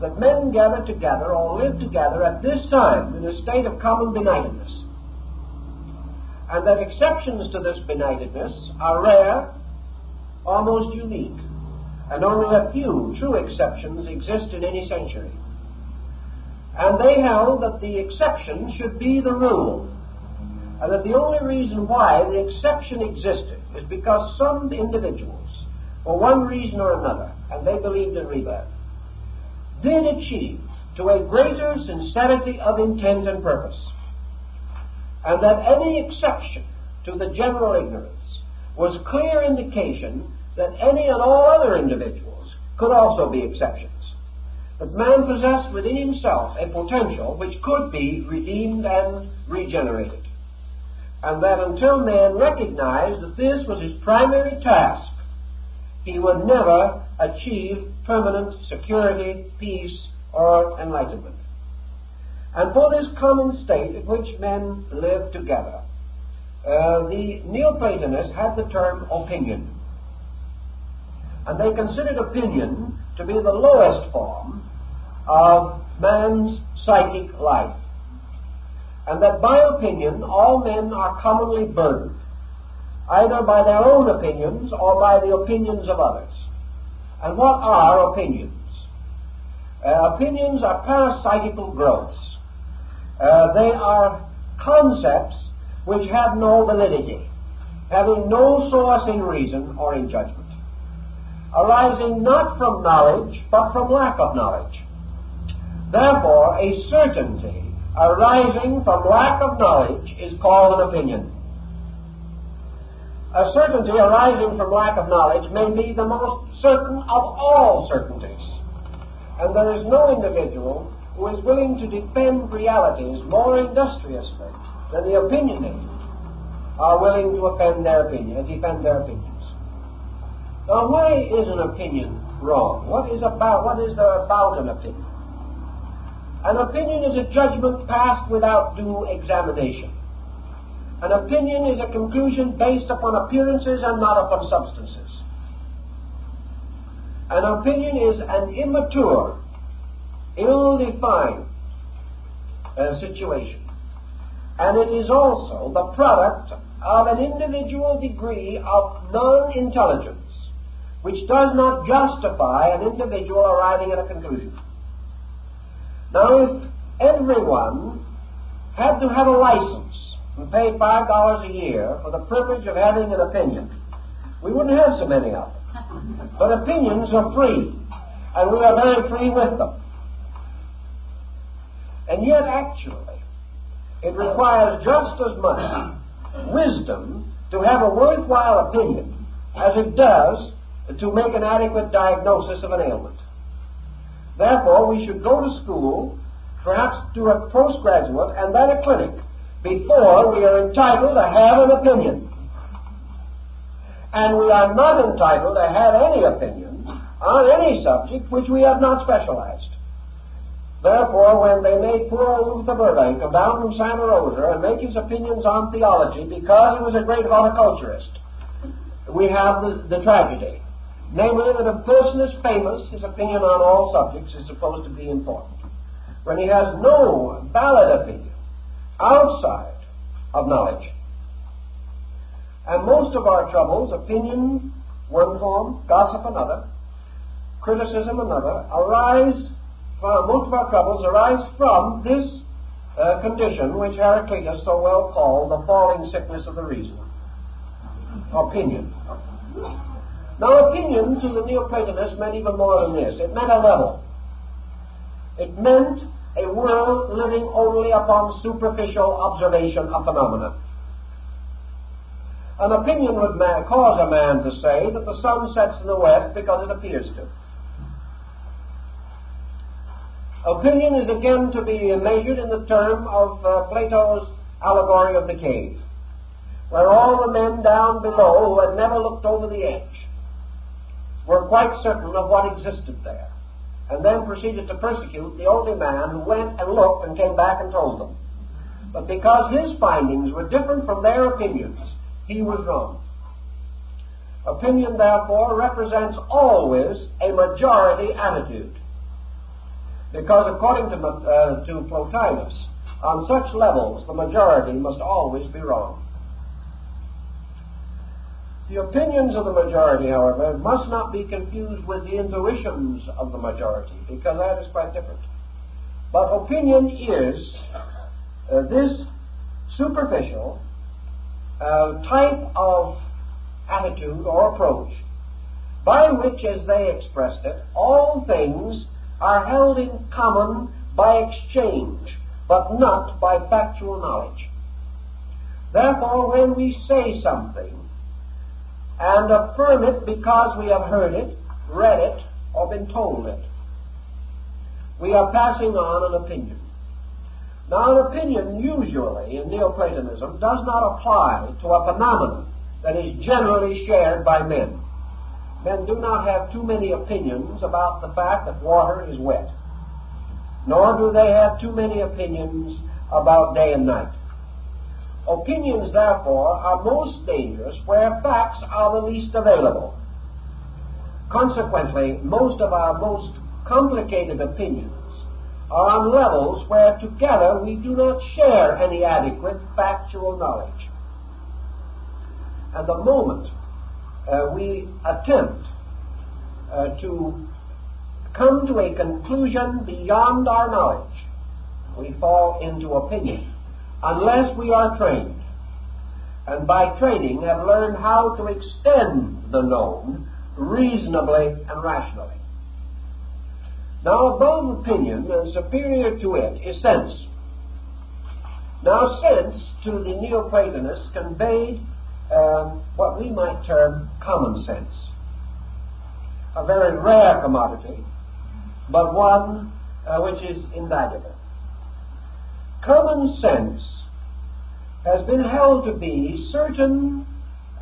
that men gather together or live together at this time in a state of common benightedness, and that exceptions to this benightedness are rare, almost unique, and only a few true exceptions exist in any century. And they held that the exception should be the rule, and that the only reason why the exception existed is because some individuals for one reason or another, and they believed in rebirth, did achieve to a greater sincerity of intent and purpose, and that any exception to the general ignorance was clear indication that any and all other individuals could also be exceptions. That man possessed within himself a potential which could be redeemed and regenerated. And that until man recognized that this was his primary task, he would never achieve permanent security, peace, or enlightenment. And for this common state in which men live together, uh, the Neoplatonists had the term opinion. And they considered opinion to be the lowest form of man's psychic life. And that by opinion all men are commonly burdened either by their own opinions or by the opinions of others. And what are opinions? Uh, opinions are parasitical growths. Uh, they are concepts which have no validity, having no source in reason or in judgment, arising not from knowledge, but from lack of knowledge. Therefore, a certainty arising from lack of knowledge is called an opinion. A certainty arising from lack of knowledge may be the most certain of all certainties. And there is no individual who is willing to defend realities more industriously than the opinionated are willing to offend their opinion defend their opinions. Now, why is an opinion wrong? What is about what is there about an opinion? An opinion is a judgment passed without due examination. An opinion is a conclusion based upon appearances and not upon substances. An opinion is an immature, ill defined uh, situation. And it is also the product of an individual degree of non intelligence, which does not justify an individual arriving at a conclusion. Now, if everyone had to have a license and pay five dollars a year for the privilege of having an opinion, we wouldn't have so many of them. But opinions are free, and we are very free with them. And yet, actually, it requires just as much wisdom to have a worthwhile opinion as it does to make an adequate diagnosis of an ailment. Therefore, we should go to school, perhaps do a postgraduate and then a clinic, before we are entitled to have an opinion. And we are not entitled to have any opinion on any subject which we have not specialized. Therefore, when they made poor Luther Burbank come down from Santa Rosa and make his opinions on theology because he was a great horticulturist, we have the, the tragedy. Namely, that a person is famous, his opinion on all subjects is supposed to be important. When he has no valid opinion outside of knowledge. And most of our troubles, opinion one form, gossip another, criticism another, arise from, most of our troubles arise from this uh, condition which Heraclitus so well called the falling sickness of the reason. Opinion. Now, opinion to the Neoplatonists meant even more than this. It meant a level. It meant a world living only upon superficial observation of phenomena. An opinion would ma- cause a man to say that the sun sets in the west because it appears to. Opinion is again to be measured in the term of uh, Plato's allegory of the cave, where all the men down below who had never looked over the edge were quite certain of what existed there, and then proceeded to persecute the only man who went and looked and came back and told them. But because his findings were different from their opinions, he was wrong. Opinion, therefore, represents always a majority attitude. Because according to, uh, to Plotinus, on such levels the majority must always be wrong. The opinions of the majority, however, must not be confused with the intuitions of the majority, because that is quite different. But opinion is uh, this superficial uh, type of attitude or approach by which, as they expressed it, all things are held in common by exchange, but not by factual knowledge. Therefore, when we say something, and affirm it because we have heard it, read it, or been told it. We are passing on an opinion. Now, an opinion usually in Neoplatonism does not apply to a phenomenon that is generally shared by men. Men do not have too many opinions about the fact that water is wet, nor do they have too many opinions about day and night. Opinions, therefore, are most dangerous where facts are the least available. Consequently, most of our most complicated opinions are on levels where together we do not share any adequate factual knowledge. And the moment uh, we attempt uh, to come to a conclusion beyond our knowledge, we fall into opinion unless we are trained. And by training have learned how to extend the known reasonably and rationally. Now, above opinion and superior to it is sense. Now, sense to the Neoplatonists conveyed um, what we might term common sense. A very rare commodity, but one uh, which is invaluable common sense has been held to be certain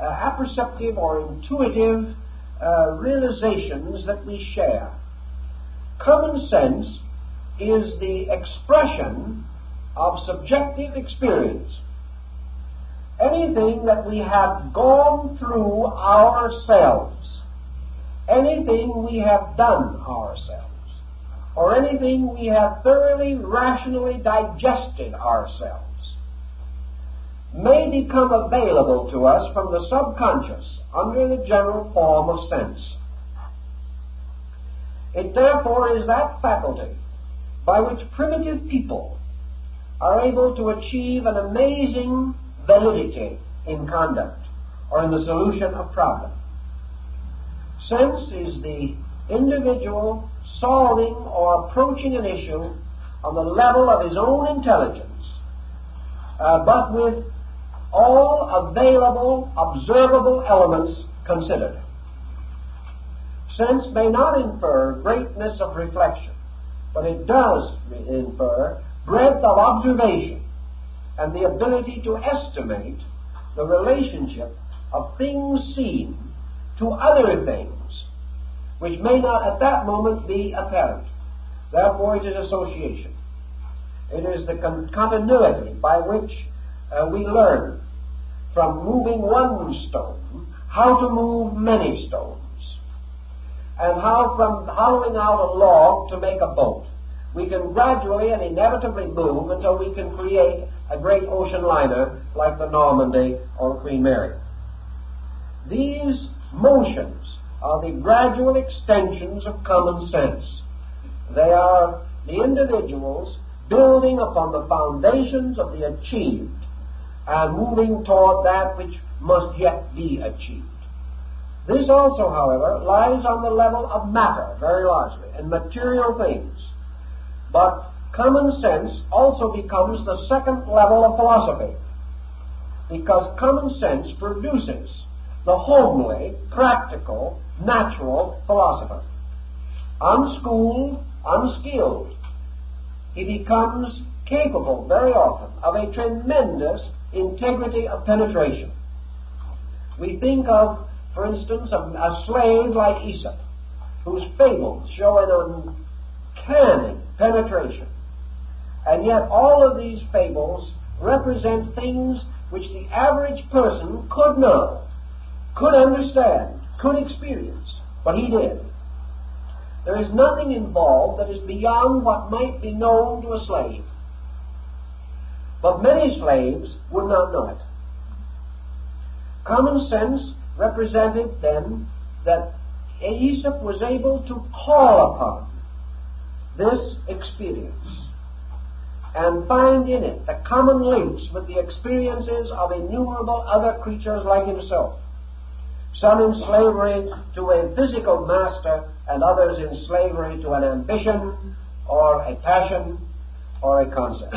uh, apperceptive or intuitive uh, realizations that we share. Common sense is the expression of subjective experience. Anything that we have gone through ourselves, anything we have done ourselves, or anything we have thoroughly, rationally digested ourselves may become available to us from the subconscious under the general form of sense. It therefore is that faculty by which primitive people are able to achieve an amazing validity in conduct or in the solution of problems. Sense is the individual solving or approaching an issue on the level of his own intelligence, uh, but with all available, observable elements considered. Sense may not infer greatness of reflection, but it does infer breadth of observation and the ability to estimate the relationship of things seen to other things which may not at that moment be apparent. Therefore, it is association. It is the con- continuity by which uh, we learn from moving one stone how to move many stones, and how from hollowing out a log to make a boat, we can gradually and inevitably move until we can create a great ocean liner like the Normandie or Queen Mary. These motions are the gradual extensions of common sense. They are the individuals building upon the foundations of the achieved and moving toward that which must yet be achieved. This also, however, lies on the level of matter very largely, and material things. But common sense also becomes the second level of philosophy, because common sense produces the homely, practical, natural philosopher. Unschooled, unskilled, he becomes capable very often of a tremendous integrity of penetration. We think of, for instance, a, a slave like Aesop, whose fables show an uncanny penetration. And yet all of these fables represent things which the average person could know, could understand, could experience. But he did. There is nothing involved that is beyond what might be known to a slave. But many slaves would not know it. Common sense represented then that Aesop was able to call upon this experience and find in it the common links with the experiences of innumerable other creatures like himself. Some in slavery to a physical master, and others in slavery to an ambition or a passion or a concept.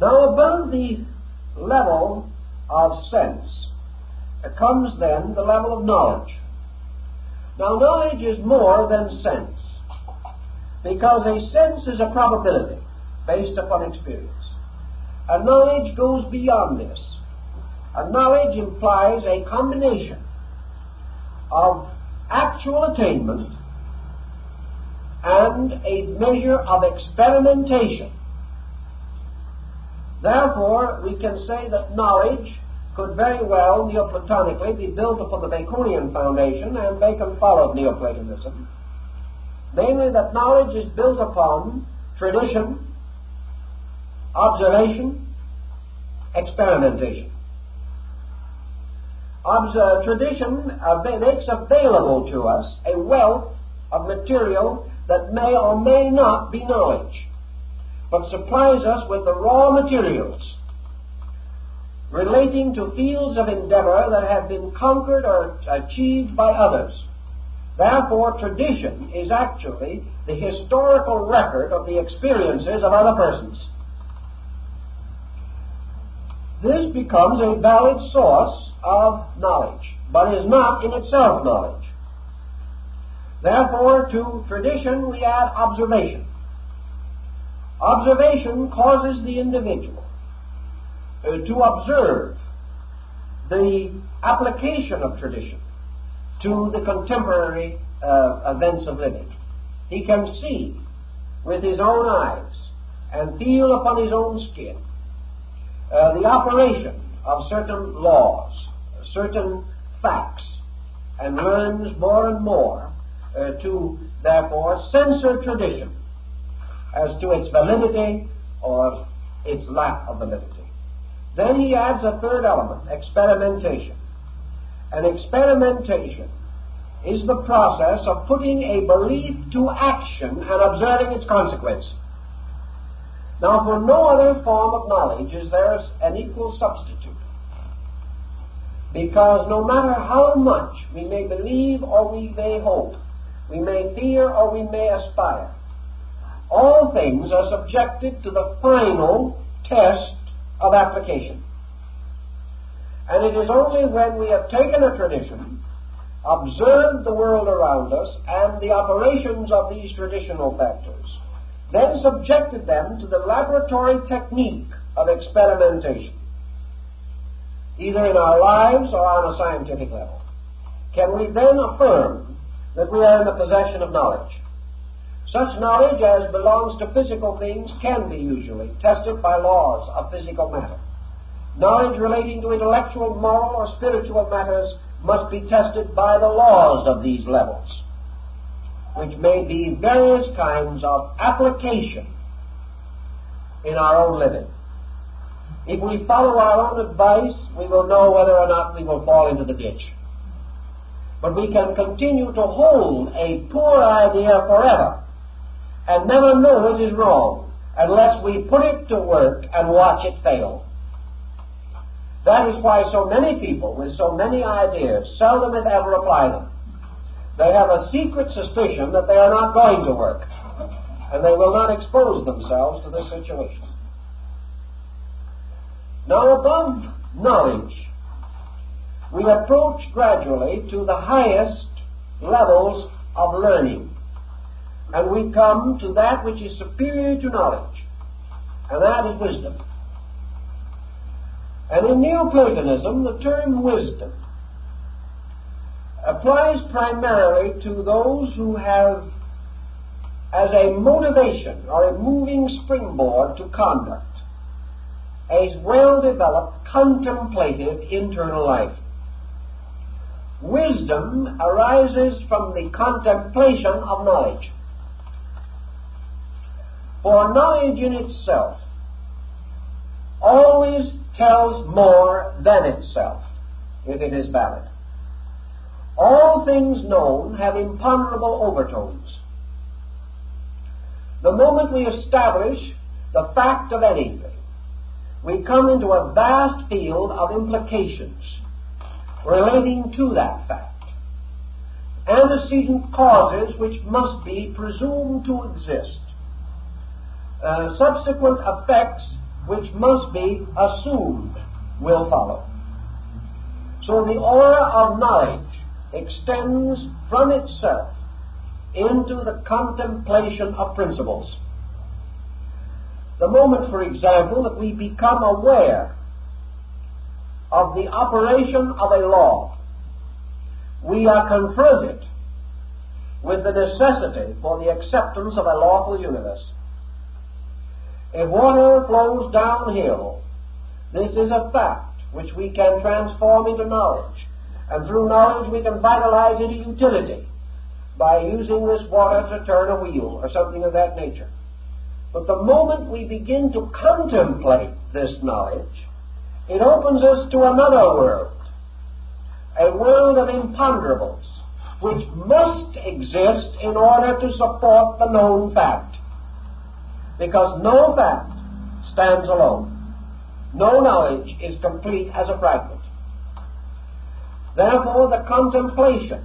Now, above the level of sense uh, comes then the level of knowledge. Now, knowledge is more than sense, because a sense is a probability based upon experience. A knowledge goes beyond this. A knowledge implies a combination of actual attainment and a measure of experimentation Therefore, we can say that knowledge could very well Neoplatonically be built upon the Baconian foundation, and Bacon followed Neoplatonism. Namely, that knowledge is built upon tradition, observation, experimentation. Obs- tradition uh, makes available to us a wealth of material that may or may not be knowledge but supplies us with the raw materials relating to fields of endeavor that have been conquered or achieved by others. Therefore, tradition is actually the historical record of the experiences of other persons. This becomes a valid source of knowledge, but is not in itself knowledge. Therefore, to tradition we add observation. Observation causes the individual uh, to observe the application of tradition to the contemporary uh, events of living. He can see with his own eyes and feel upon his own skin uh, the operation of certain laws, certain facts, and learns more and more uh, to, therefore, censor tradition as to its validity or its lack of validity. Then he adds a third element, experimentation. And experimentation is the process of putting a belief to action and observing its consequence. Now, for no other form of knowledge is there an equal substitute. Because no matter how much we may believe or we may hope, we may fear or we may aspire, all things are subjected to the final test of application. And it is only when we have taken a tradition, observed the world around us and the operations of these traditional factors, then subjected them to the laboratory technique of experimentation, either in our lives or on a scientific level, can we then affirm that we are in the possession of knowledge. Such knowledge as belongs to physical things can be usually tested by laws of physical matter. Knowledge relating to intellectual, moral, or spiritual matters must be tested by the laws of these levels, which may be various kinds of application in our own living. If we follow our own advice, we will know whether or not we will fall into the ditch. But we can continue to hold a poor idea forever and never know it is wrong unless we put it to work and watch it fail. That is why so many people with so many ideas seldom if ever apply them. They have a secret suspicion that they are not going to work, and they will not expose themselves to this situation. Now, above knowledge, we approach gradually to the highest levels of learning. And we come to that which is superior to knowledge, and that is wisdom. And in Neoplatonism, the term wisdom applies primarily to those who have, as a motivation or a moving springboard to conduct, a well developed contemplative internal life. Wisdom arises from the contemplation of knowledge. For knowledge in itself always tells more than itself, if it is valid. All things known have imponderable overtones. The moment we establish the fact of anything, we come into a vast field of implications relating to that fact. Antecedent causes which must be presumed to exist. Uh, subsequent effects which must be assumed will follow. So the aura of knowledge extends from itself into the contemplation of principles. The moment, for example, that we become aware of the operation of a law, we are confronted with the necessity for the acceptance of a lawful universe. If water flows downhill, this is a fact which we can transform into knowledge. And through knowledge we can vitalize into utility by using this water to turn a wheel or something of that nature. But the moment we begin to contemplate this knowledge, it opens us to another world, a world of imponderables, which must exist in order to support the known fact. Because no fact stands alone. No knowledge is complete as a fragment. Therefore, the contemplation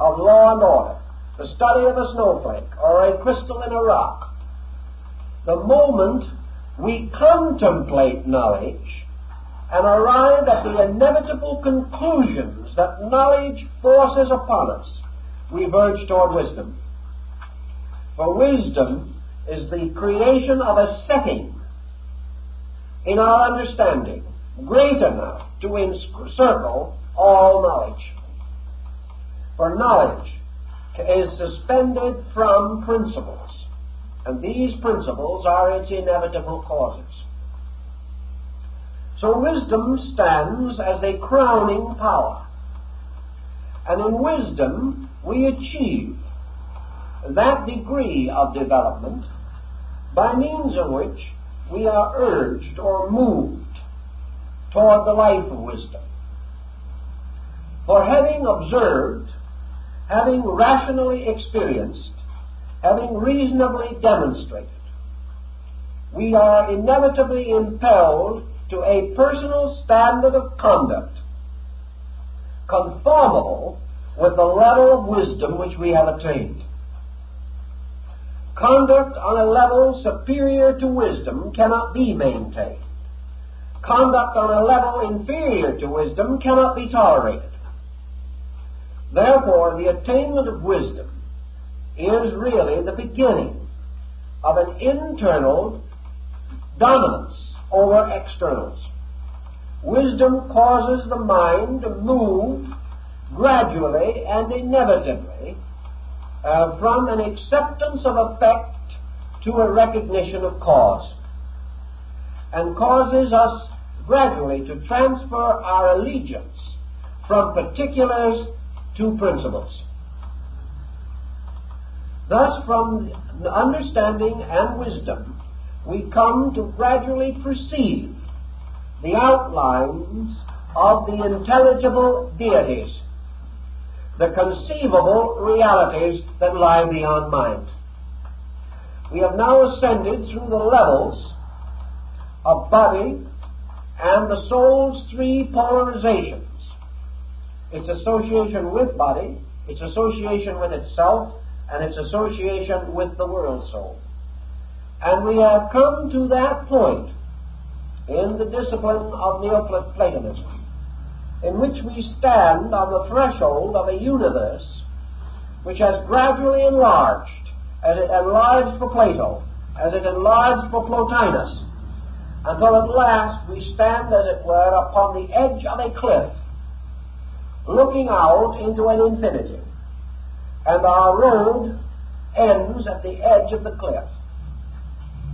of law and order, the study of a snowflake or a crystal in a rock, the moment we contemplate knowledge and arrive at the inevitable conclusions that knowledge forces upon us, we verge toward wisdom. For wisdom is the creation of a setting in our understanding great enough to encircle all knowledge. For knowledge is suspended from principles, and these principles are its inevitable causes. So wisdom stands as a crowning power. And in wisdom, we achieve that degree of development by means of which we are urged or moved toward the life of wisdom. For having observed, having rationally experienced, having reasonably demonstrated, we are inevitably impelled to a personal standard of conduct conformable with the level of wisdom which we have attained. Conduct on a level superior to wisdom cannot be maintained. Conduct on a level inferior to wisdom cannot be tolerated. Therefore, the attainment of wisdom is really the beginning of an internal dominance over externals. Wisdom causes the mind to move gradually and inevitably uh, from an acceptance of effect to a recognition of cause, and causes us gradually to transfer our allegiance from particulars to principles. Thus, from understanding and wisdom, we come to gradually perceive the outlines of the intelligible deities, the conceivable realities that lie beyond mind. We have now ascended through the levels of body and the soul's three polarizations its association with body, its association with itself, and its association with the world soul. And we have come to that point in the discipline of Neoplatonism in which we stand on the threshold of a universe which has gradually enlarged, as it enlarged for Plato, as it enlarged for Plotinus, until at last we stand, as it were, upon the edge of a cliff, looking out into an infinity and our road ends at the edge of the cliff.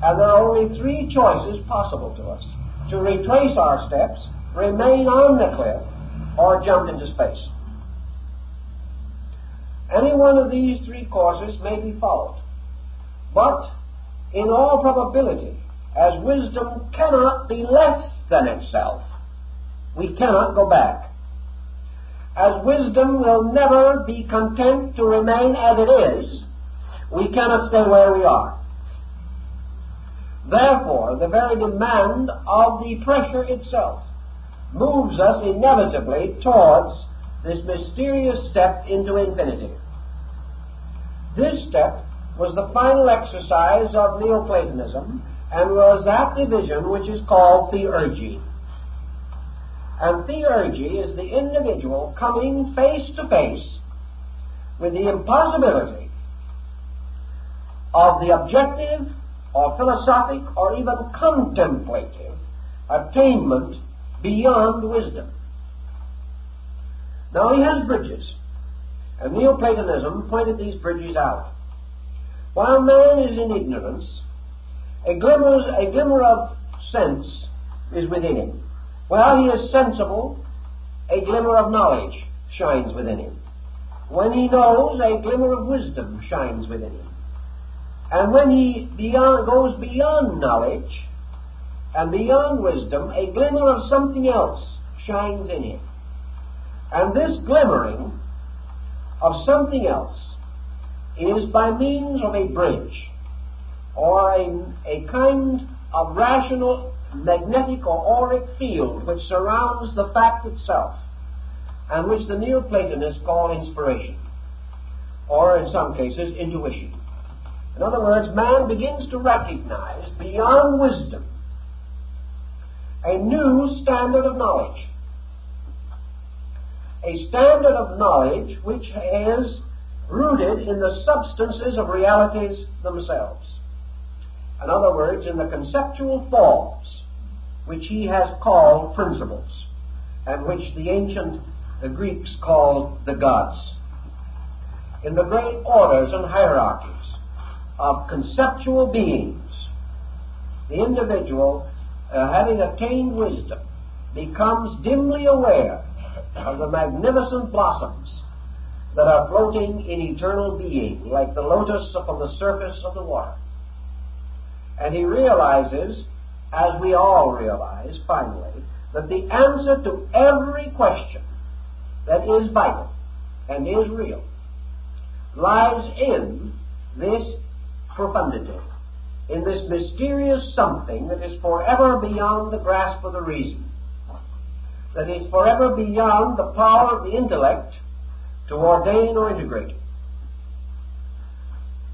And there are only three choices possible to us to retrace our steps, remain on the cliff, or jump into space. Any one of these three courses may be followed. But, in all probability, as wisdom cannot be less than itself, we cannot go back as wisdom will never be content to remain as it is, we cannot stay where we are. Therefore, the very demand of the pressure itself moves us inevitably towards this mysterious step into infinity. This step was the final exercise of Neoplatonism and was that division which is called theurgy. And theurgy is the individual coming face to face with the impossibility of the objective or philosophic or even contemplative attainment beyond wisdom. Now he has bridges, and Neoplatonism pointed these bridges out. While man is in ignorance, a glimmer, a glimmer of sense is within him. While he is sensible, a glimmer of knowledge shines within him. When he knows, a glimmer of wisdom shines within him. And when he beyond, goes beyond knowledge and beyond wisdom, a glimmer of something else shines in him. And this glimmering of something else is by means of a bridge or a, a kind of rational magnetic or auric field which surrounds the fact itself, and which the Neoplatonists call inspiration, or in some cases, intuition. In other words, man begins to recognize beyond wisdom a new standard of knowledge. A standard of knowledge which is rooted in the substances of realities themselves. In other words, in the conceptual forms which he has called principles, and which the ancient Greeks called the gods. In the great orders and hierarchies of conceptual beings, the individual, uh, having attained wisdom, becomes dimly aware of the magnificent blossoms that are floating in eternal being, like the lotus upon the surface of the water. And he realizes as we all realize finally, that the answer to every question that is vital and is real lies in this profundity, in this mysterious something that is forever beyond the grasp of the reason, that is forever beyond the power of the intellect to ordain or integrate.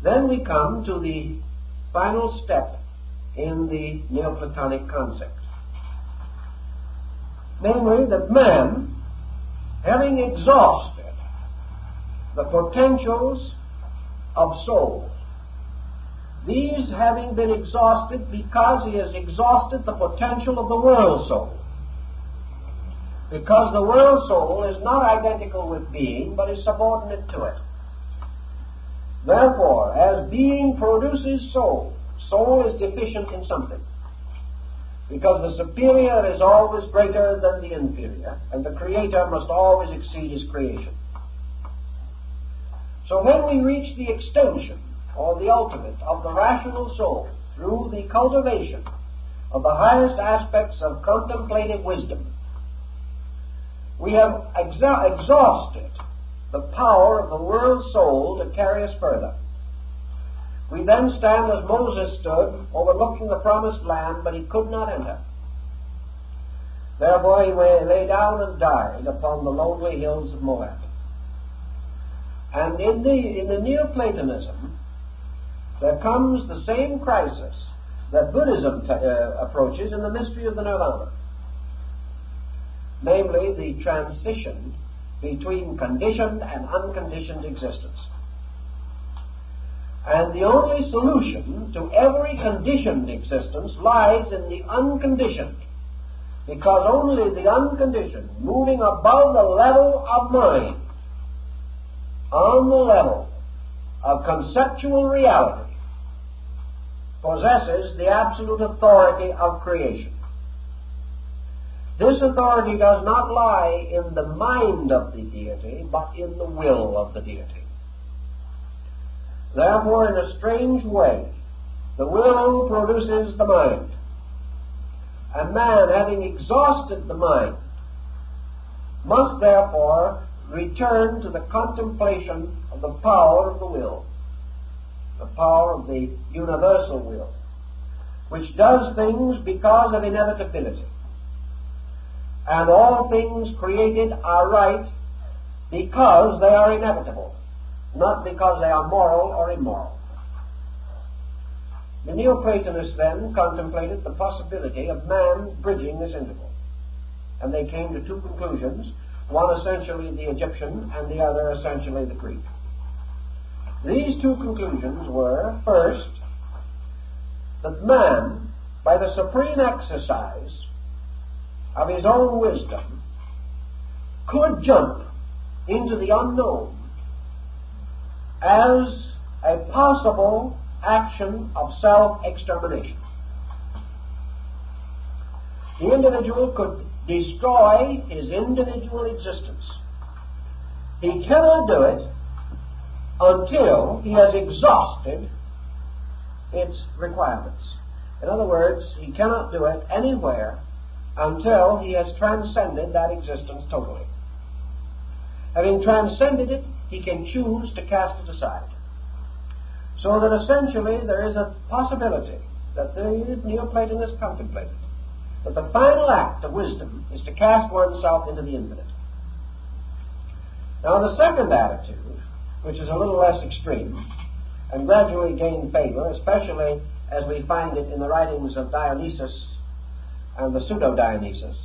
then we come to the final step in the Neoplatonic concept. Namely, that man, having exhausted the potentials of soul, these having been exhausted because he has exhausted the potential of the world soul. Because the world soul is not identical with being, but is subordinate to it. Therefore, as being produces soul, soul is deficient in something. Because the superior is always greater than the inferior, and the creator must always exceed his creation. So when we reach the extension, or the ultimate, of the rational soul through the cultivation of the highest aspects of contemplative wisdom, we have exa- exhausted the power of the world soul to carry us further. We then stand as Moses stood, overlooking the promised land, but he could not enter. Therefore he lay down and died upon the lonely hills of Moab. And in the, in the Neoplatonism, there comes the same crisis that Buddhism t- uh, approaches in the mystery of the Nirvana. Namely, the transition between conditioned and unconditioned existence. And the only solution to every conditioned existence lies in the unconditioned. Because only the unconditioned, moving above the level of mind, on the level of conceptual reality, possesses the absolute authority of creation. This authority does not lie in the mind of the deity, but in the will of the deity. Therefore, in a strange way, the will produces the mind. And man, having exhausted the mind, must therefore return to the contemplation of the power of the will, the power of the universal will, which does things because of inevitability and all things created are right because they are inevitable, not because they are moral or immoral. The Neoplatonists then contemplated the possibility of man bridging this interval, and they came to two conclusions, one essentially the Egyptian and the other essentially the Greek. These two conclusions were, first, that man, by the supreme exercise of his own wisdom, could jump into the unknown as a possible action of self extermination. The individual could destroy his individual existence. He cannot do it until he has exhausted its requirements. In other words, he cannot do it anywhere until he has transcended that existence totally. Having transcended it, he can choose to cast it aside. So that essentially there is a possibility that the Neoplatonists contemplated that the final act of wisdom is to cast oneself into the infinite. Now, the second attitude, which is a little less extreme, and gradually gained favor, especially as we find it in the writings of Dionysius and the pseudo Dionysius,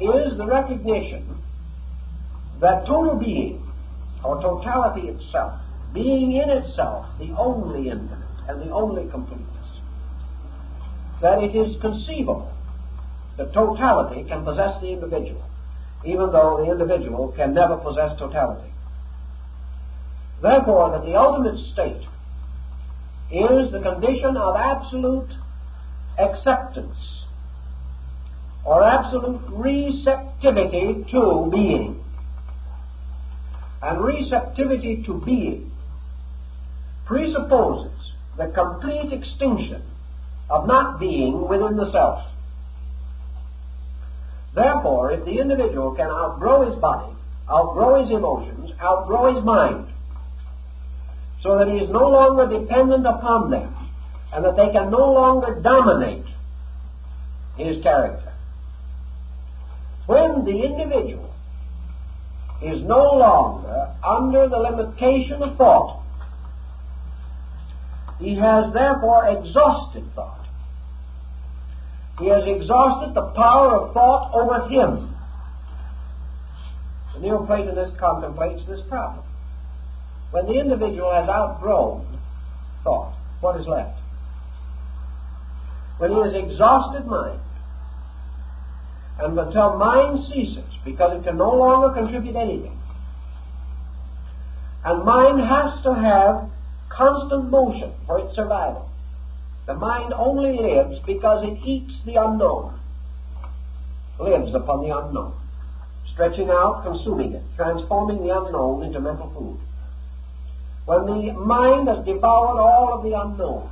is the recognition that total being, or totality itself, being in itself the only infinite and the only completeness, that it is conceivable that totality can possess the individual, even though the individual can never possess totality. Therefore, that the ultimate state is the condition of absolute acceptance or absolute receptivity to being. And receptivity to being presupposes the complete extinction of not being within the self. Therefore, if the individual can outgrow his body, outgrow his emotions, outgrow his mind, so that he is no longer dependent upon them, and that they can no longer dominate his character. When the individual is no longer under the limitation of thought, He has therefore exhausted thought. He has exhausted the power of thought over him. The Neoplatonist contemplates this problem. When the individual has outgrown thought, what is left? When he has exhausted mind, and until mind ceases, because it can no longer contribute anything, and mind has to have constant motion for its survival. The mind only lives because it eats the unknown, lives upon the unknown, stretching out, consuming it, transforming the unknown into mental food. When the mind has devoured all of the unknown,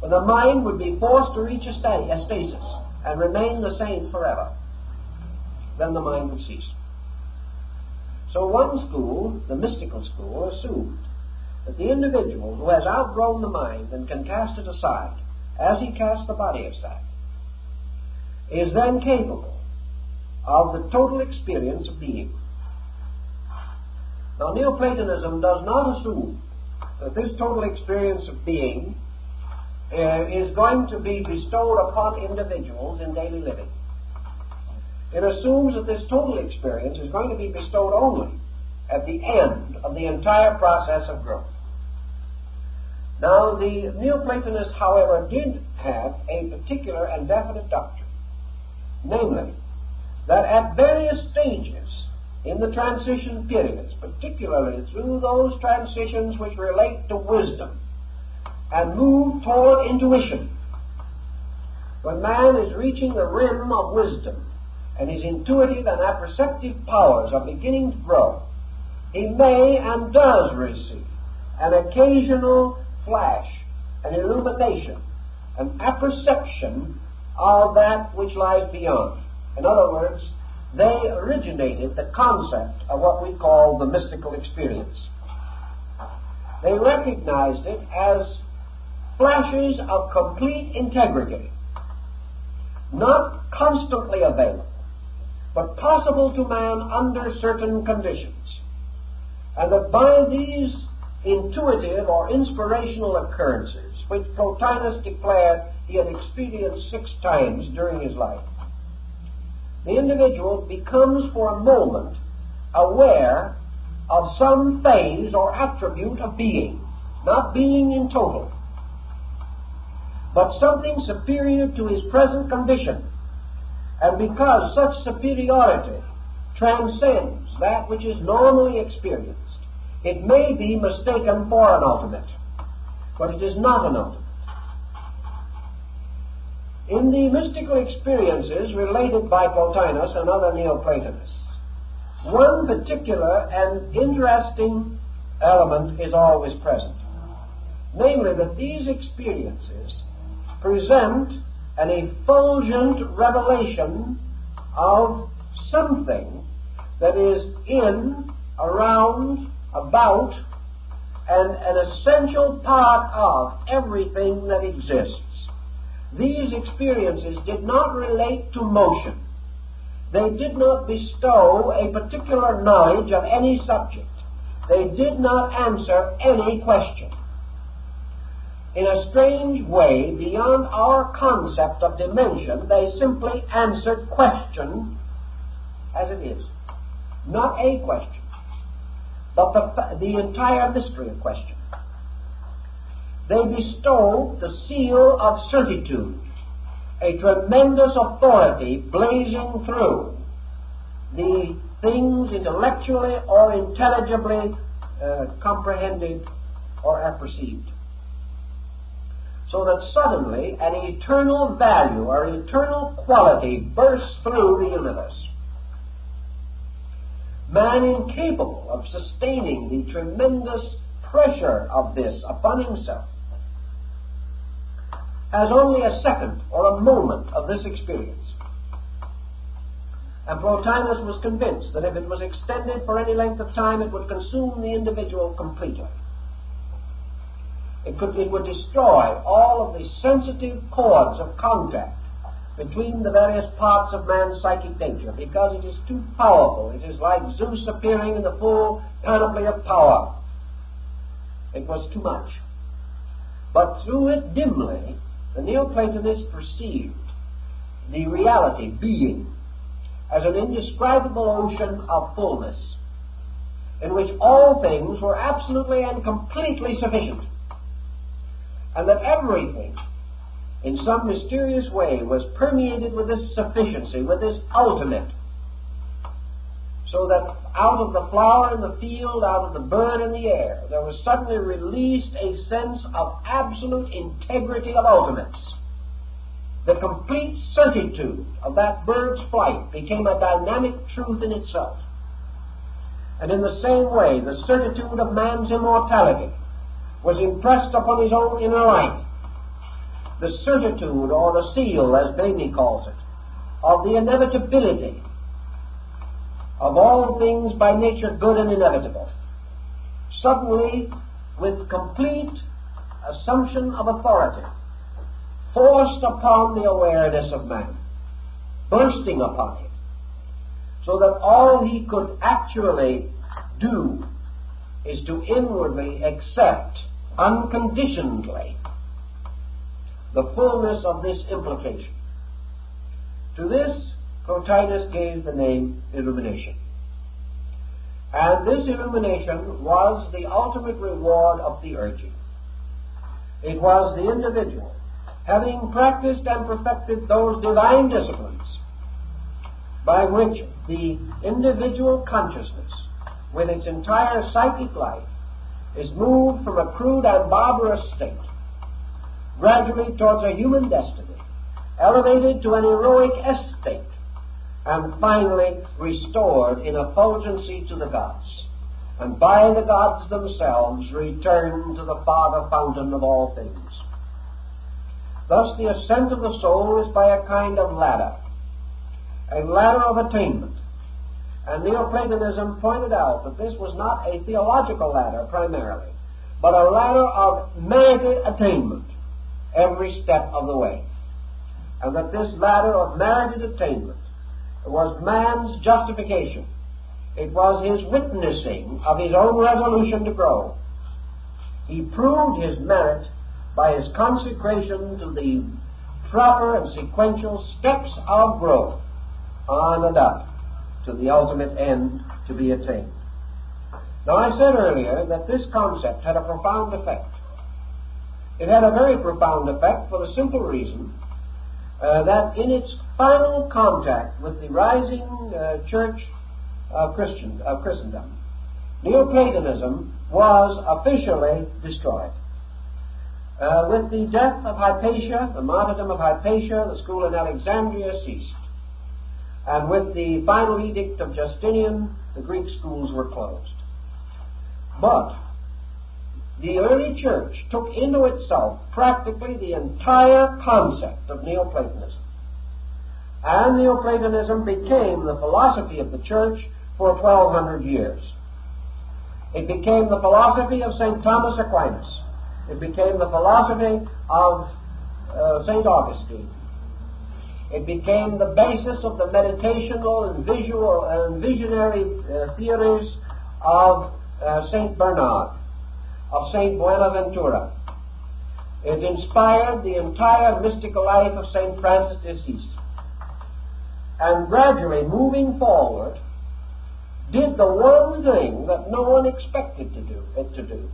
when the mind would be forced to reach a stasis and remain the same forever, then the mind would cease. So one school, the mystical school, assumed that the individual who has outgrown the mind and can cast it aside, as he casts the body aside, is then capable of the total experience of being. Now, Neoplatonism does not assume that this total experience of being uh, is going to be bestowed upon individuals in daily living. It assumes that this total experience is going to be bestowed only at the end of the entire process of growth. Now, the Neoplatonists, however, did have a particular and definite doctrine, namely, that at various stages in the transition periods, particularly through those transitions which relate to wisdom and move toward intuition, when man is reaching the rim of wisdom and his intuitive and apperceptive powers are beginning to grow, he may and does receive an occasional flash, an illumination, an apperception of that which lies beyond. In other words, they originated the concept of what we call the mystical experience. They recognized it as flashes of complete integrity, not constantly available, but possible to man under certain conditions. And that by these intuitive or inspirational occurrences, which Plotinus declared he had experienced six times during his life, the individual becomes for a moment aware of some phase or attribute of being, not being in total, but something superior to his present condition. And because such superiority transcends that which is normally experienced, it may be mistaken for an ultimate, but it is not an ultimate. In the mystical experiences related by Plotinus and other Neoplatonists, one particular and interesting element is always present. Namely, that these experiences present an effulgent revelation of something that is in, around, about, and an essential part of everything that exists. These experiences did not relate to motion. They did not bestow a particular knowledge of any subject. They did not answer any question. In a strange way, beyond our concept of dimension, they simply answered question as it is. Not a question but the, the entire mystery of question. They bestow the seal of certitude, a tremendous authority blazing through the things intellectually or intelligibly uh, comprehended or apperceived. So that suddenly an eternal value or eternal quality bursts through the universe man incapable of sustaining the tremendous pressure of this upon himself, has only a second or a moment of this experience. And Plotinus was convinced that if it was extended for any length of time, it would consume the individual completely. It, could, it would destroy all of the sensitive cords of contact between the various parts of man's psychic nature because it is too powerful. It is like Zeus appearing in the full panoply of power. It was too much. but through it dimly, the Neoplatonists perceived the reality, being, as an indescribable ocean of fullness, in which all things were absolutely and completely sufficient, and that everything, in some mysterious way, was permeated with this sufficiency, with this ultimate so that out of the flower in the field, out of the bird in the air, there was suddenly released a sense of absolute integrity of ultimates. The complete certitude of that bird's flight became a dynamic truth in itself. And in the same way, the certitude of man's immortality was impressed upon his own inner life. The certitude, or the seal, as Bamey calls it, of the inevitability of all things by nature good and inevitable, suddenly, with complete assumption of authority, forced upon the awareness of man, bursting upon him, so that all he could actually do is to inwardly accept unconditionedly the fullness of this implication. To this, Plotinus gave the name illumination. And this illumination was the ultimate reward of the theurgy. It was the individual, having practiced and perfected those divine disciplines by which the individual consciousness, with its entire psychic life, is moved from a crude and barbarous state gradually towards a human destiny, elevated to an heroic estate and finally restored in effulgency to the gods, and by the gods themselves returned to the Father fountain of all things. Thus the ascent of the soul is by a kind of ladder, a ladder of attainment. And Neoplatonism pointed out that this was not a theological ladder primarily, but a ladder of merited attainment every step of the way. And that this ladder of merited attainment was man's justification. It was his witnessing of his own resolution to grow. He proved his merit by his consecration to the proper and sequential steps of growth on and up to the ultimate end to be attained. Now, I said earlier that this concept had a profound effect. It had a very profound effect for the simple reason uh, that in its final contact with the rising uh, church of, Christian, of Christendom, Neoplatonism was officially destroyed. Uh, with the death of Hypatia, the martyrdom of Hypatia, the school in Alexandria ceased. And with the final edict of Justinian, the Greek schools were closed. But the early church took into itself practically the entire concept of Neoplatonism. And Neoplatonism became the philosophy of the church for 1200 years. It became the philosophy of St. Thomas Aquinas. It became the philosophy of uh, St. Augustine. It became the basis of the meditational and visual and visionary uh, theories of uh, St. Bernard of St. Buenaventura. It inspired the entire mystical life of St. Francis de Assisi. And gradually, moving forward, did the one thing that no one expected to do, it to do.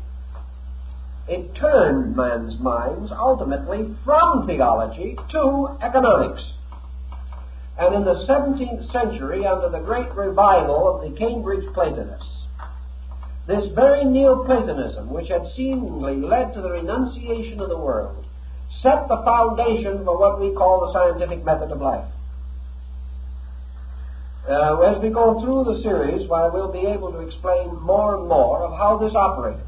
It turned man's minds ultimately from theology to economics. And in the 17th century, under the great revival of the Cambridge Platonists, this very Neoplatonism, which had seemingly led to the renunciation of the world, set the foundation for what we call the scientific method of life. Uh, as we go through the series, well, we'll be able to explain more and more of how this operated.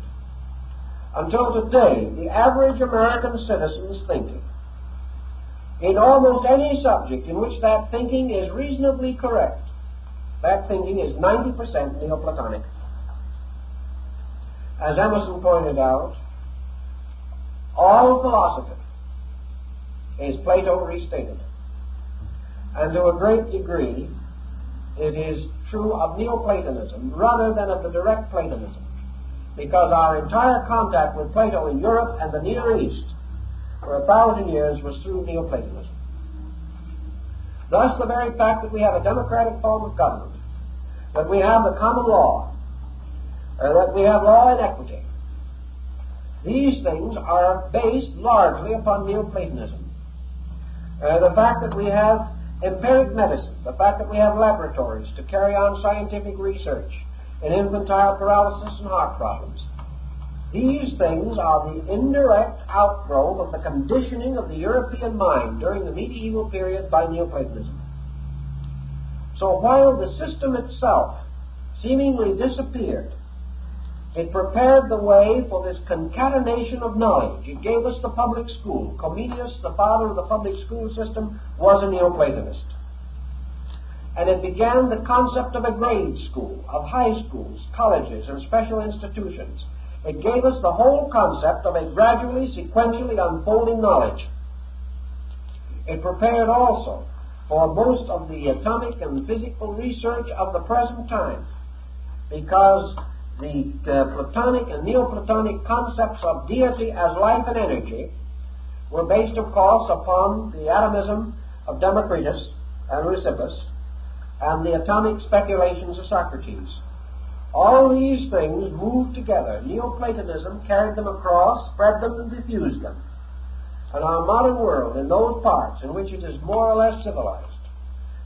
Until today, the average American citizen's thinking, in almost any subject in which that thinking is reasonably correct, that thinking is 90% Neoplatonic. As Emerson pointed out, all philosophy is Plato restated. And to a great degree, it is true of Neoplatonism rather than of the direct Platonism. because our entire contact with Plato in Europe and the Near East for a thousand years was through Neoplatonism. Thus, the very fact that we have a democratic form of government, that we have the common law, uh, that we have law and equity, these things are based largely upon Neoplatonism. Uh, the fact that we have empiric medicine, the fact that we have laboratories to carry on scientific research in infantile paralysis and heart problems, these things are the indirect outgrowth of the conditioning of the European mind during the medieval period by Neoplatonism. So while the system itself seemingly disappeared, it prepared the way for this concatenation of knowledge. It gave us the public school. Comenius, the father of the public school system, was a Neoplatonist. And it began the concept of a grade school, of high schools, colleges, and special institutions. It gave us the whole concept of a gradually, sequentially unfolding knowledge. It prepared also for most of the atomic and physical research of the present time because the uh, Platonic and Neoplatonic concepts of deity as life and energy were based, of course, upon the atomism of Democritus and Leucippus and the atomic speculations of Socrates. All these things moved together. Neoplatonism carried them across, spread them, and diffused them. And our modern world, in those parts in which it is more or less civilized,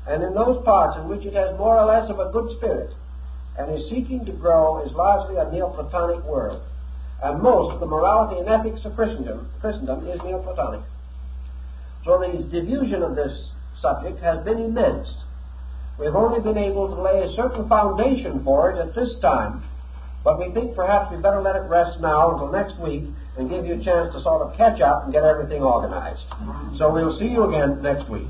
and in those parts in which it has more or less of a good spirit, and is seeking to grow is largely a Neoplatonic world. And most of the morality and ethics of Christendom, Christendom is Neoplatonic. So the diffusion of this subject has been immense. We've only been able to lay a certain foundation for it at this time, but we think perhaps we better let it rest now until next week and give you a chance to sort of catch up and get everything organized. So we'll see you again next week.